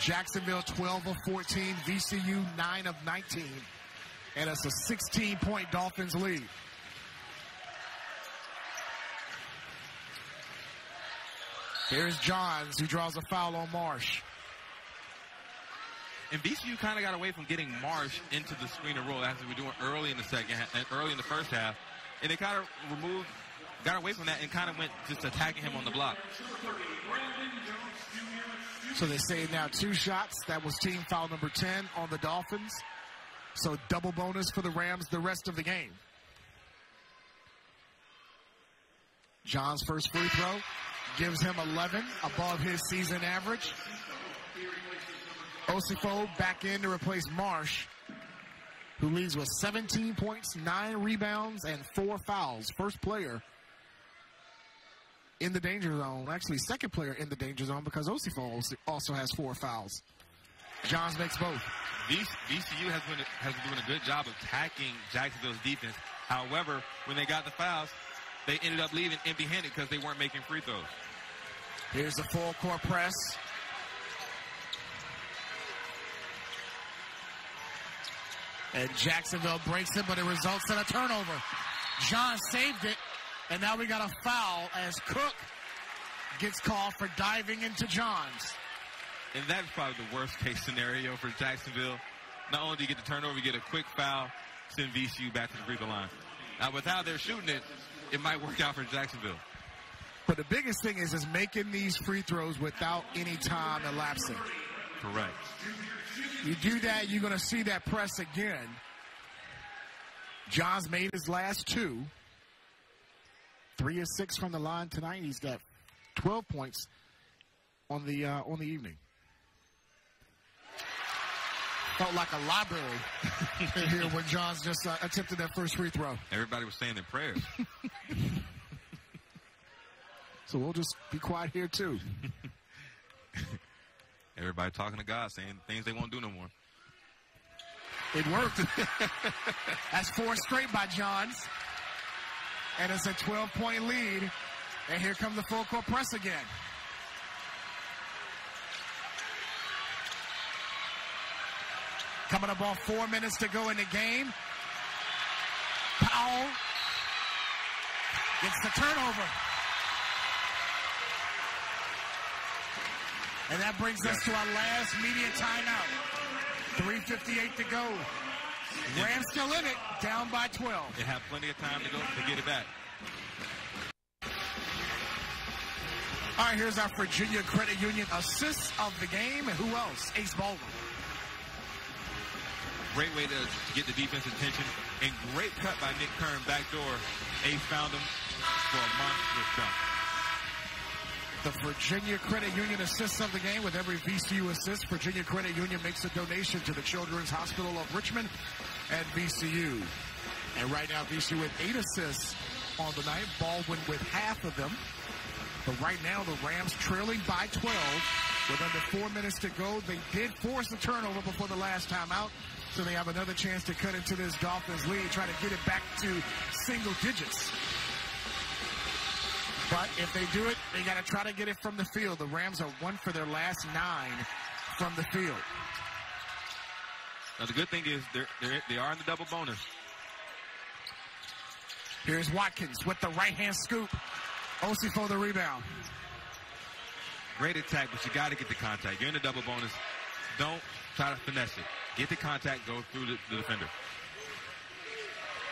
Jacksonville 12 of 14, VCU 9 of 19. And it's a 16 point Dolphins lead. Here's Johns who draws a foul on Marsh. And VCU kind of got away from getting Marsh into the screen and roll as we were doing early in the second, early in the first half, and they kind of removed, got away from that, and kind of went just attacking him on the block. So they say now two shots. That was team foul number 10 on the Dolphins. So double bonus for the Rams the rest of the game. Johns' first free throw gives him 11 above his season average. Osifo back in to replace Marsh, who leads with 17 points, 9 rebounds, and 4 fouls. First player in the danger zone. Actually, second player in the danger zone because Osifo also- also has 4 fouls. Johns makes both. VCU has been has been doing a good job of attacking Jacksonville's defense. However, when they got the fouls, they ended up leaving empty-handed because they weren't making free throws. Here's the full court press. And Jacksonville breaks it, but it results in a turnover. Johns saved it, and now we got a foul as Cook gets called for diving into Johns. And that's probably the worst case scenario for Jacksonville. Not only do you get the turnover, you get a quick foul, send VCU back to the free throw line. Now, with how they're shooting it, it might work out for Jacksonville. But the biggest thing is is making these free throws without any time elapsing. Correct. You do that, you're going to see that press again. Johns made his last two. Three of six from the line tonight. He's got 12 points on the uh, on the evening. Felt like a library here when Johns just uh, attempted that first free throw. Everybody was saying their prayers. So we'll just be quiet here too. Everybody talking to God, saying things they won't do no more. It worked. That's four straight by Johns. And it's a 12 point lead. And here comes the full court press again. Coming up on four minutes to go in the game. Powell Gets the turnover. And that brings us to our last media timeout. 3.58 to go. Rams still in it, down by 12. They have plenty of time to go to get it back. All right, here's our Virginia Credit Union assists of the game. And who else? Ace Baldwin. Great way to get the defense attention. And great cut by Nick Kern backdoor. Ace found him for a monstrous dunk. The Virginia Credit Union assists of the game with every VCU assist. Virginia Credit Union makes a donation to the Children's Hospital of Richmond and VCU. And right now, VCU with eight assists on the night. Baldwin with half of them. But right now, the Rams trailing by 12 with under four minutes to go. They did force a turnover before the last time out. So they have another chance to cut into this Dolphins lead, try to get it back to single digits. But if they do it, they got to try to get it from the field. The Rams are one for their last nine from the field. Now the good thing is they're, they're they are in the double bonus. Here's Watkins with the right hand scoop. Osifo the rebound. Great attack, but you got to get the contact. You're in the double bonus. Don't try to finesse it. Get the contact, go through the, the defender.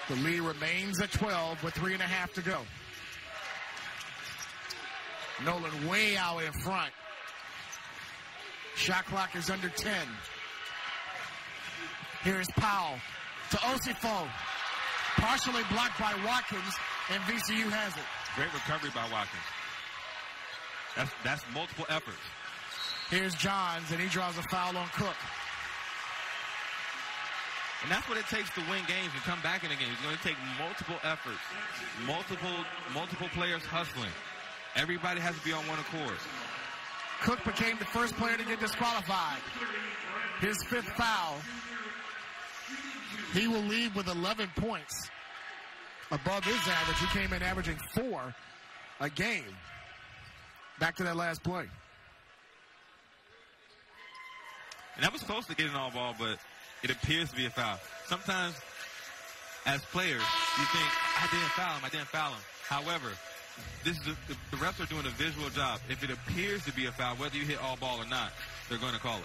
The lead remains at 12 with three and a half to go. Nolan way out in front. Shot clock is under 10. Here's Powell to Osifo. Partially blocked by Watkins, and VCU has it. Great recovery by Watkins. That's, that's multiple efforts. Here's Johns, and he draws a foul on Cook. And that's what it takes to win games and come back in a game. It's going to take multiple efforts, multiple multiple players hustling. Everybody has to be on one accord. Cook became the first player to get disqualified. His fifth foul. He will leave with 11 points. Above his average, he came in averaging four a game. Back to that last play. And that was close to getting all ball, but it appears to be a foul. Sometimes, as players, you think, I didn't foul him, I didn't foul him. However, this is a, the, refs are doing a visual job. If it appears to be a foul, whether you hit all ball or not, they're going to call it.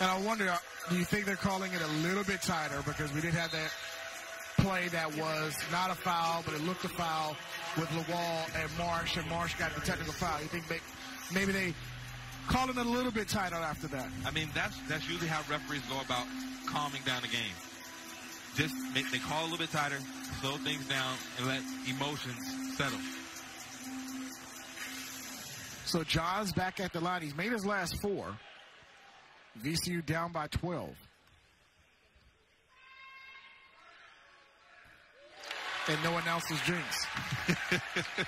And I wonder, do you think they're calling it a little bit tighter because we did have that play that was not a foul, but it looked a foul with Lawal and Marsh, and Marsh got the technical foul. You think maybe they calling it a little bit tighter after that? I mean, that's that's usually how referees go about calming down the game. Just make, they call a little bit tighter, slow things down, and let emotions settle. So Johns back at the line. He's made his last four. VCU down by 12. And no one else's jinx.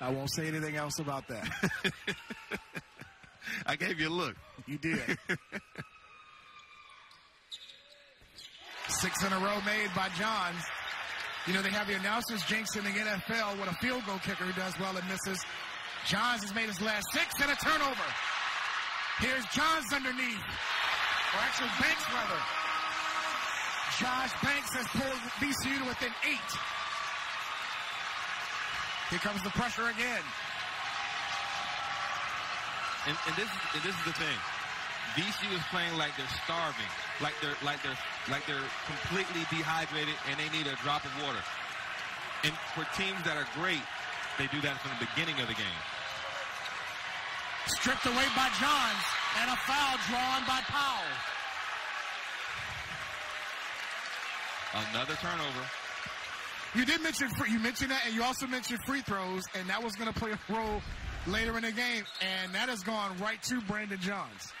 I won't say anything else about that. I gave you a look. You did. Six in a row made by Johns. You know, they have the announcers jinxing the NFL with a field goal kicker who does well and misses. Johns has made his last six and a turnover. Here's Johns underneath. Or actually Banks rather. Josh Banks has pulled VCU to within eight. Here comes the pressure again. And, and this and this is the thing. VCU is playing like they're starving, like they're like they're like they're completely dehydrated and they need a drop of water. And for teams that are great, they do that from the beginning of the game. Stripped away by Johns and a foul drawn by Powell. Another turnover. You did mention you mentioned that, and you also mentioned free throws, and that was going to play a role later in the game, and that has gone right to Brandon Johns.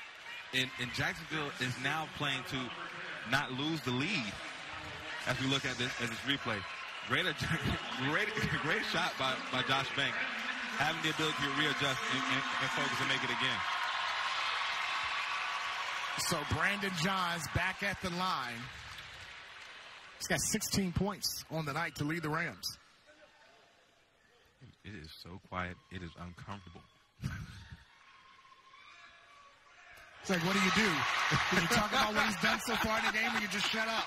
And, and Jacksonville is now playing to not lose the lead as we look at this as this replay. Great, great, great shot by, by Josh Banks, having the ability to readjust and, and, and focus and make it again. So Brandon Johns back at the line. He's got 16 points on the night to lead the Rams. It is so quiet. It is uncomfortable. It's like, what do you do? Do you talk about what he's done so far in the game or you just shut up?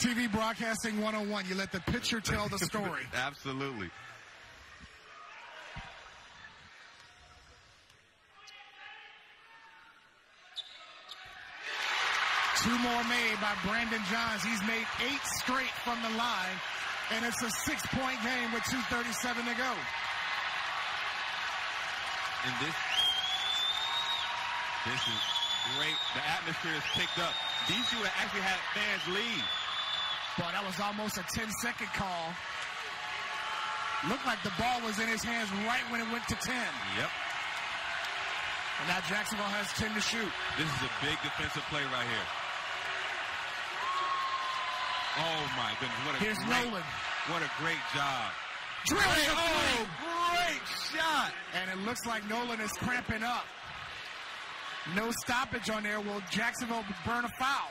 TV broadcasting 101. You let the pitcher tell the story. Absolutely. Two more made by Brandon Johns. He's made eight straight from the line, and it's a six-point game with 2.37 to go. And this, this is great. The atmosphere is picked up. VCU actually had fans leave. Boy, that was almost a 10-second call. Looked like the ball was in his hands right when it went to 10. Yep. And now Jacksonville has 10 to shoot. This is a big defensive play right here. Oh my goodness, what a Here's great, Nolan. What a great job. Drilling Oh, great shot. And it looks like Nolan is cramping up. No stoppage on there. Will Jacksonville burn a foul?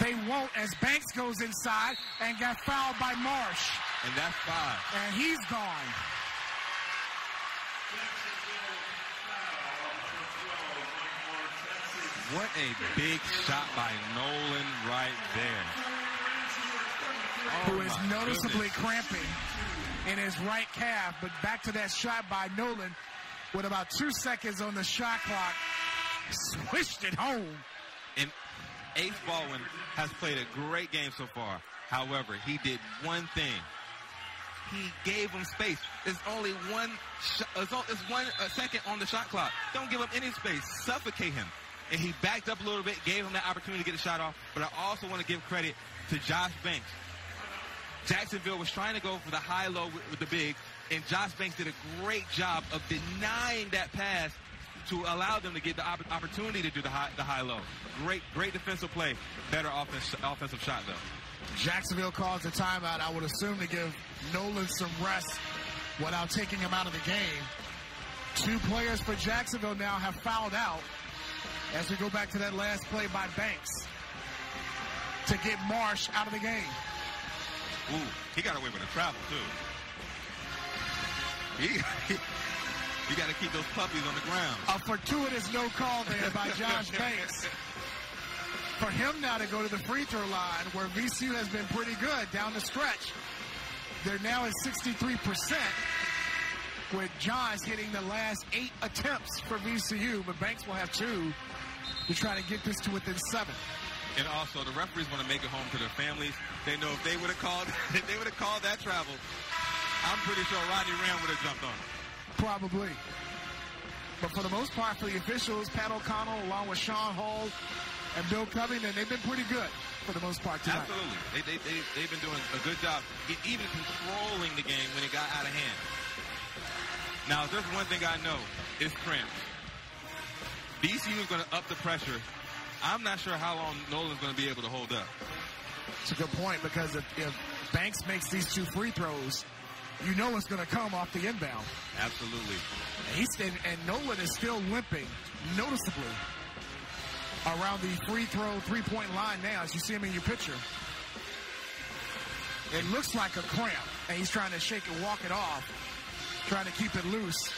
They won't as Banks goes inside and got fouled by Marsh. And that's five. And he's gone. What a big shot by Nolan right there. who Oh, is my noticeably goodness. cramping in his right calf. But back to that shot by Nolan with about two seconds on the shot clock. Swished it home. And Ace Baldwin has played a great game so far. However, he did one thing. He gave him space. It's only one, it's one uh, second on the shot clock. Don't give him any space. Suffocate him. And he backed up a little bit, gave him that opportunity to get a shot off. But I also want to give credit to Josh Banks. Jacksonville was trying to go for the high-low with, with the big, and Josh Banks did a great job of denying that pass to allow them to get the opp- opportunity to do the high, the high-low. Great, great defensive play. Better offense, offensive shot though. Jacksonville calls a timeout. I would assume to give Nolan some rest without taking him out of the game. Two players for Jacksonville now have fouled out as we go back to that last play by Banks to get Marsh out of the game. Ooh, he got away with a travel too. He, you got to keep those puppies on the ground. A fortuitous no call there by Josh Banks. For him now to go to the free throw line where VCU has been pretty good down the stretch. They're now at 63% with Johns hitting the last eight attempts for VCU, but Banks will have two to try to get this to within seven. And also, the referees want to make it home to their families. They know if they would have called, if they would have called that travel, I'm pretty sure Rodney Ram would have jumped on. Probably. But for the most part, for the officials, Pat O'Connell, along with Sean Hall and Bill Covington, they've been pretty good for the most part tonight. Absolutely. They, they, they, they've been doing a good job, even controlling the game when it got out of hand. Now, if there's one thing I know, it's cramps. VCU is going to up the pressure. I'm not sure how long Nolan's going to be able to hold up. It's a good point because if, if Banks makes these two free throws, you know it's going to come off the inbound. Absolutely. And, he's, and, and Nolan is still limping noticeably around the free throw three point line now as you see him in your picture. It looks like a cramp, and he's trying to shake it, walk it off, trying to keep it loose.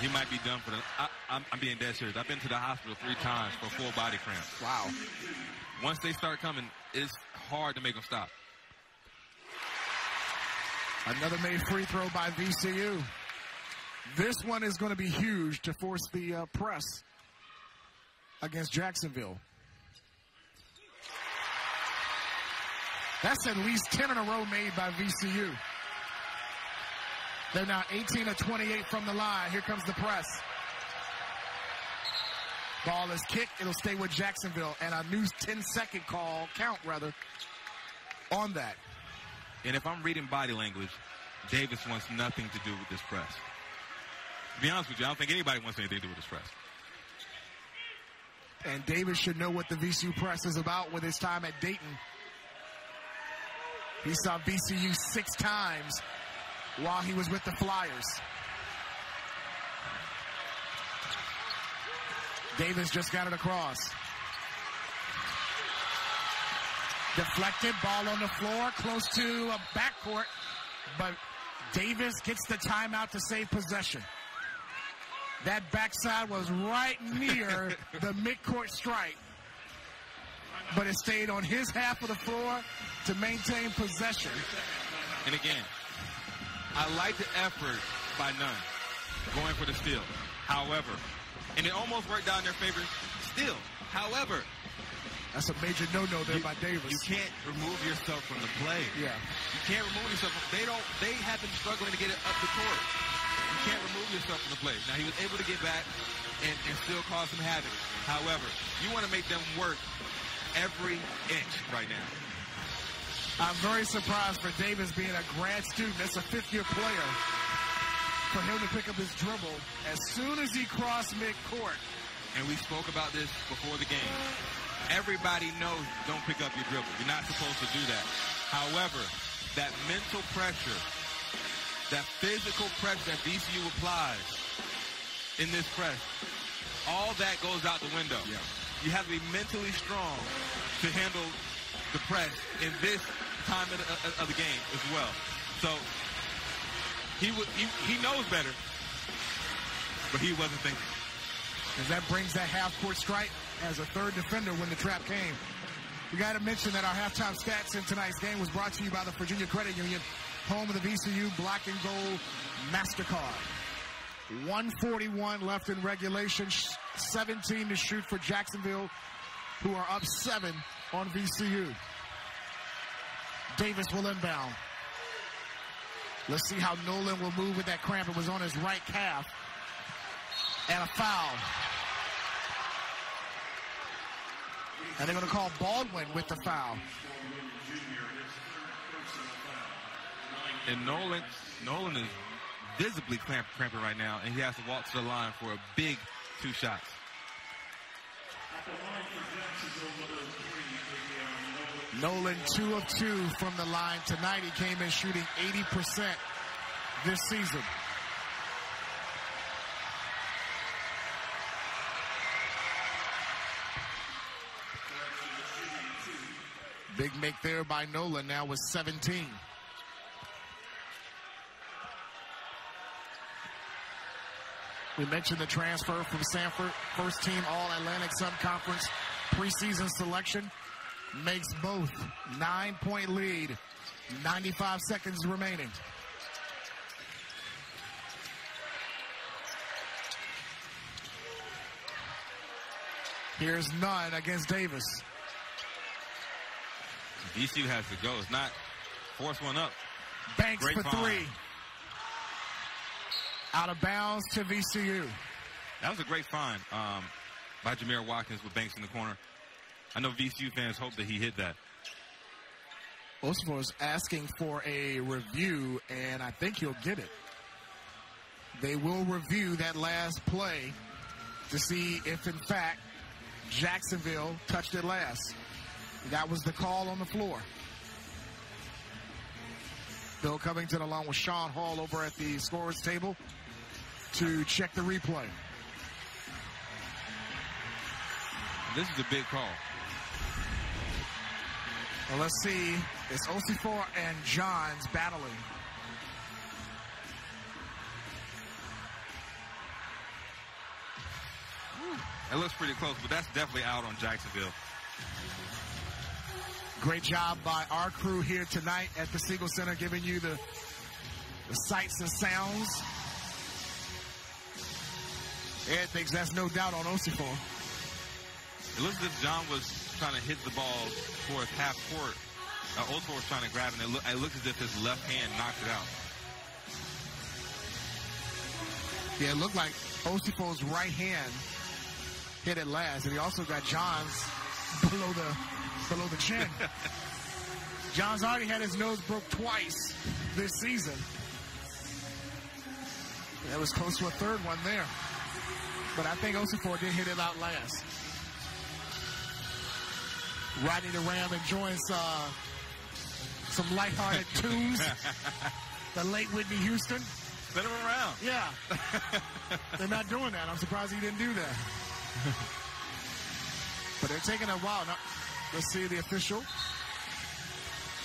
He might be done for the. I, I'm, I'm being dead serious. I've been to the hospital three times for full body cramps. Wow. Once they start coming, it's hard to make them stop. Another made free throw by VCU. This one is going to be huge to force the uh, press against Jacksonville. That's at least 10 in a row made by VCU. They're now 18 of 28 from the line. Here comes the press. Ball is kicked. It'll stay with Jacksonville. And a new 10 second call, count rather, on that. And if I'm reading body language, Davis wants nothing to do with this press. To be honest with you, I don't think anybody wants anything to do with this press. And Davis should know what the VCU press is about with his time at Dayton. He saw VCU six times while he was with the Flyers. Davis just got it across. Deflected, ball on the floor, close to a backcourt, but Davis gets the timeout to save possession. That backside was right near the midcourt strike. but it stayed on his half of the floor to maintain possession. And again, I like the effort by Nunn going for the steal. However, and it almost worked out in their favor still. However, that's a major no-no there you, by Davis. You can't remove yourself from the play. Yeah. You can't remove yourself. From, they don't. They have been struggling to get it up the court. You can't remove yourself from the play. Now he was able to get back and, and still cause some havoc. However, you want to make them work every inch right now. I'm very surprised for Davis being a grad student. That's a fifth-year player. For him to pick up his dribble as soon as he crossed midcourt. And we spoke about this before the game everybody knows don't pick up your dribble. You're not supposed to do that. However, that mental pressure, that physical pressure that VCU applies in this press, all that goes out the window. Yeah. You have to be mentally strong to handle the press in this time of the, of the game as well. So he, would, he, he knows better, but he wasn't thinking. Because that brings that half-court strike as a third defender when the trap came. We got to mention that our halftime stats in tonight's game was brought to you by the Virginia Credit Union, home of the VCU Black and Gold MasterCard. 141 left in regulation, 17 to shoot for Jacksonville, who are up seven on VCU. Davis will inbound. Let's see how Nolan will move with that cramp. It was on his right calf. And a foul. And they're going to call Baldwin with the foul. And Nolan, Nolan is visibly cramp, cramping right now, and he has to walk to the line for a big two shots. Nolan, two of two from the line tonight. He came in shooting 80% this season. Big make there by Nolan now with 17. We mentioned the transfer from Samford, first team All Atlantic Sun Conference preseason selection. Makes both. Nine point lead. 95 seconds remaining. Here's Nunn against Davis. VCU has to go. It's not force one up. Banks Great for three. Out of bounds to VCU. That was a great find um, by Jamir Watkins with Banks in the corner. I know VCU fans hope that he hit that. Osifo is asking for a review, and I think he'll get it. They will review that last play to see if, in fact, Jacksonville touched it last. That was the call on the floor. Bill Covington along with Sean Hall over at the scorer's table to check the replay. This is a big call. Well, let's see. It's Osifo and Johns battling. It looks pretty close, but that's definitely out on Jacksonville. Great job by our crew here tonight at the Siegel Center, giving you the, the sights and sounds. Ed thinks that's no doubt on Osifo. It looks as if John was trying to hit the ball towards half court. Uh, Osifo was trying to grab it, and it, look, it looks as if his left hand knocked it out. Yeah, it looked like Osifo's right hand hit it last, and he also got Johns below the below the chin. Johns already had his nose broke twice this season. That was close to a third one there. But I think Osifo did hit it out last. Rodney the Ram enjoying uh, some lighthearted tunes. The late Whitney Houston. Him around. Yeah. They're not doing that. I'm surprised he didn't do that. but they're taking a while. Now, let's see the official.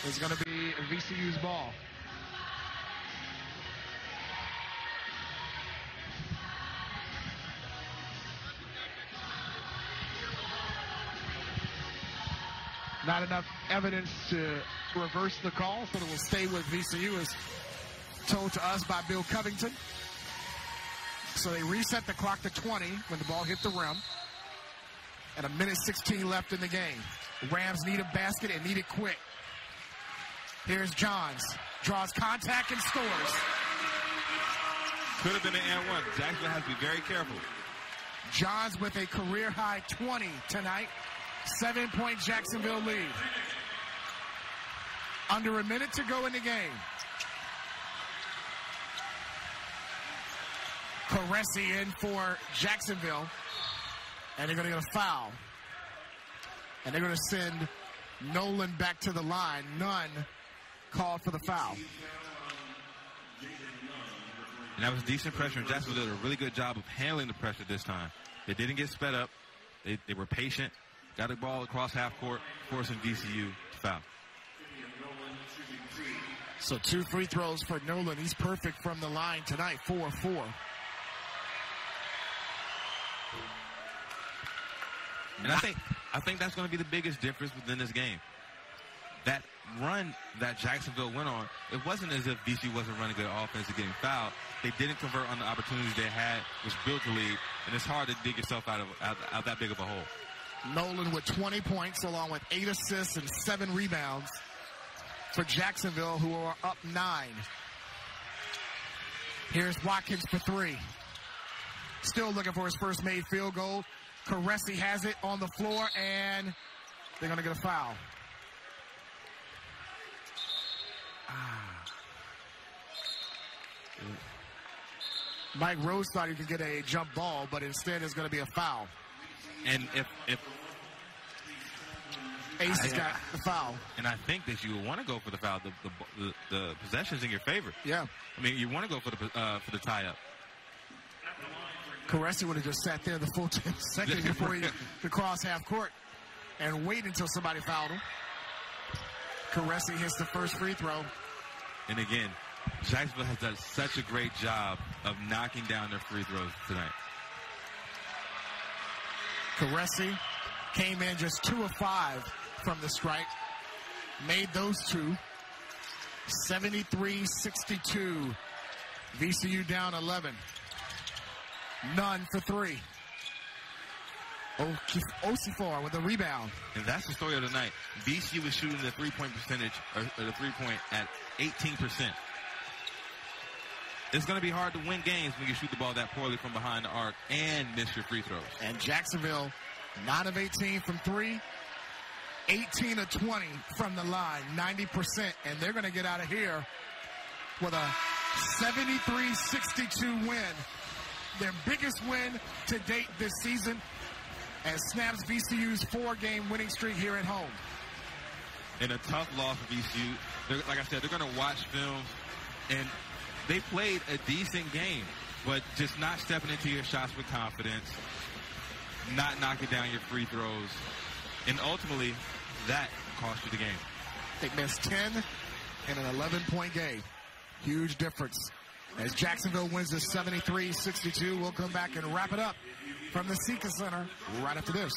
It's going to be VCU's ball. Not enough evidence to reverse the call, so it will stay with VCU as told to us by Bill Covington. So they reset the clock to 20 when the ball hit the rim. And a minute 16 left in the game. Rams need a basket and need it quick. Here's Johns. Draws contact and scores. Could have been an and one. Jackson has to be very careful. Johns with a career high 20 tonight. Seven point Jacksonville lead. Under a minute to go in the game. Caressi in for Jacksonville. And they're going to get a foul. And they're going to send Nolan back to the line. Nunn called for the foul. And that was decent pressure, and Jacksonville did a really good job of handling the pressure this time. They didn't get sped up. They, they were patient, got the ball across half court, forcing VCU to foul. So two free throws for Nolan. He's perfect from the line tonight, 4-4. And I think I think that's going to be the biggest difference within this game. That run that Jacksonville went on, it wasn't as if VCU wasn't running good offense and getting fouled. They didn't convert on the opportunities they had, which built the lead, and it's hard to dig yourself out of out, out that big of a hole. Nolan with 20 points along with eight assists and seven rebounds for Jacksonville, who are up nine. Here's Watkins for three. Still looking for his first made field goal. Caressi has it on the floor, and they're going to get a foul. Ah. Mike Rhoades thought he could get a jump ball, but instead it's going to be a foul. And if if Ace has got the foul. and I think that you want to go for the foul, the the, the, the possession's in your favor. Yeah. I mean, you want to go for the uh, for the tie up. Caressi would have just sat there the full 10 seconds before he could cross half court and wait until somebody fouled him. Caressi hits the first free throw. And again, Jacksonville has done such a great job of knocking down their free throws tonight. Caressi came in just two of five from the strike. Made those two. 73-62. VCU down 11. Nunn for three. Osifo with a rebound. And that's the story of the night. VCU is shooting the three-point percentage, or, or the three-point at 18%. It's going to be hard to win games when you shoot the ball that poorly from behind the arc and miss your free throws. And Jacksonville, 9 of 18 from three, 18 of 20 from the line, 90%. And they're going to get out of here with a 73-62 win. Their biggest win to date this season and snaps VCU's four-game winning streak here at home. In a tough loss for VCU, they're, like I said, they're going to watch films, and they played a decent game, but just not stepping into your shots with confidence, not knocking down your free throws, and ultimately, that cost you the game. They missed 10 in an 11-point game. Huge difference. As Jacksonville wins this 73-62, we'll come back and wrap it up from the Siegel Center right after this.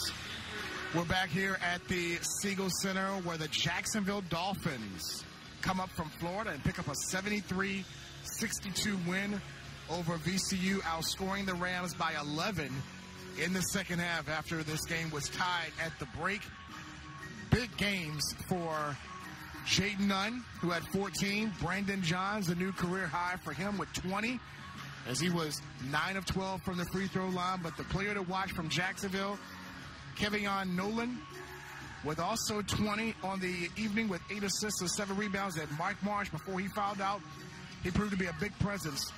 We're back here at the Siegel Center where the Jacksonville Dolphins come up from Florida and pick up a 73-62 win over VCU, outscoring the Rams by 11 in the second half after this game was tied at the break. Big games for Jayden Nunn, who had 14. Brandon Johns, a new career high for him with 20, as he was 9 of 12 from the free throw line. But the player to watch from Jacksonville, Kevion Nolan, with also 20 on the evening with 8 assists and 7 rebounds. at Mike Marsh, before he fouled out, he proved to be a big presence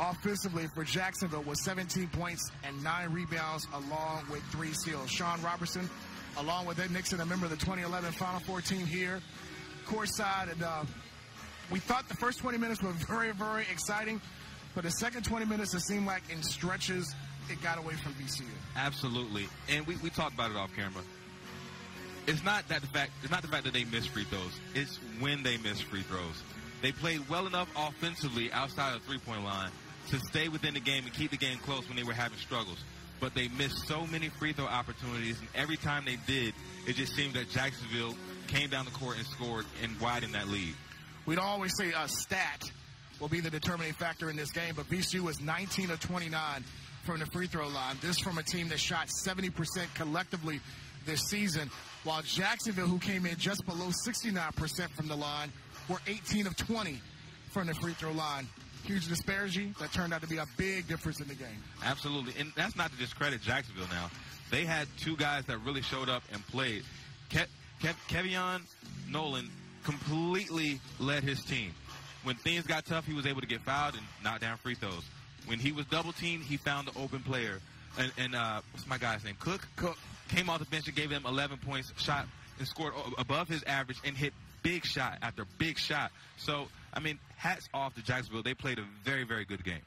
offensively for Jacksonville with 17 points and 9 rebounds along with 3 steals. Sean Robertson, along with Ed Nixon, a member of the 2011 Final Four team here courtside, and uh, we thought the first 20 minutes were very, very exciting, but the second 20 minutes, it seemed like in stretches, it got away from VCU. Absolutely, and we, we talked about it off camera. It's not that the fact it's not the fact that they miss free throws. It's when they miss free throws. They played well enough offensively outside of the three-point line to stay within the game and keep the game close when they were having struggles. But they missed so many free throw opportunities, and every time they did, it just seemed that Jacksonville came down the court and scored and widened that lead. We'd always say a stat will be the determining factor in this game, but VCU was 19 of 29 from the free throw line. This from a team that shot 70% collectively this season, while Jacksonville, who came in just below 69% from the line, were 18 of 20 from the free throw line. Huge disparity that turned out to be a big difference in the game. Absolutely. And that's not to discredit Jacksonville now. They had two guys that really showed up and played. Ke- Kev- Kevion Nolan completely led his team. When things got tough, he was able to get fouled and knock down free throws. When he was double teamed, he found the open player. And, and uh, what's my guy's name? Cook. Cook came off the bench and gave them 11 points, shot and scored above his average and hit big shot after big shot. So, I mean, hats off to Jacksonville. They played a very, very good game.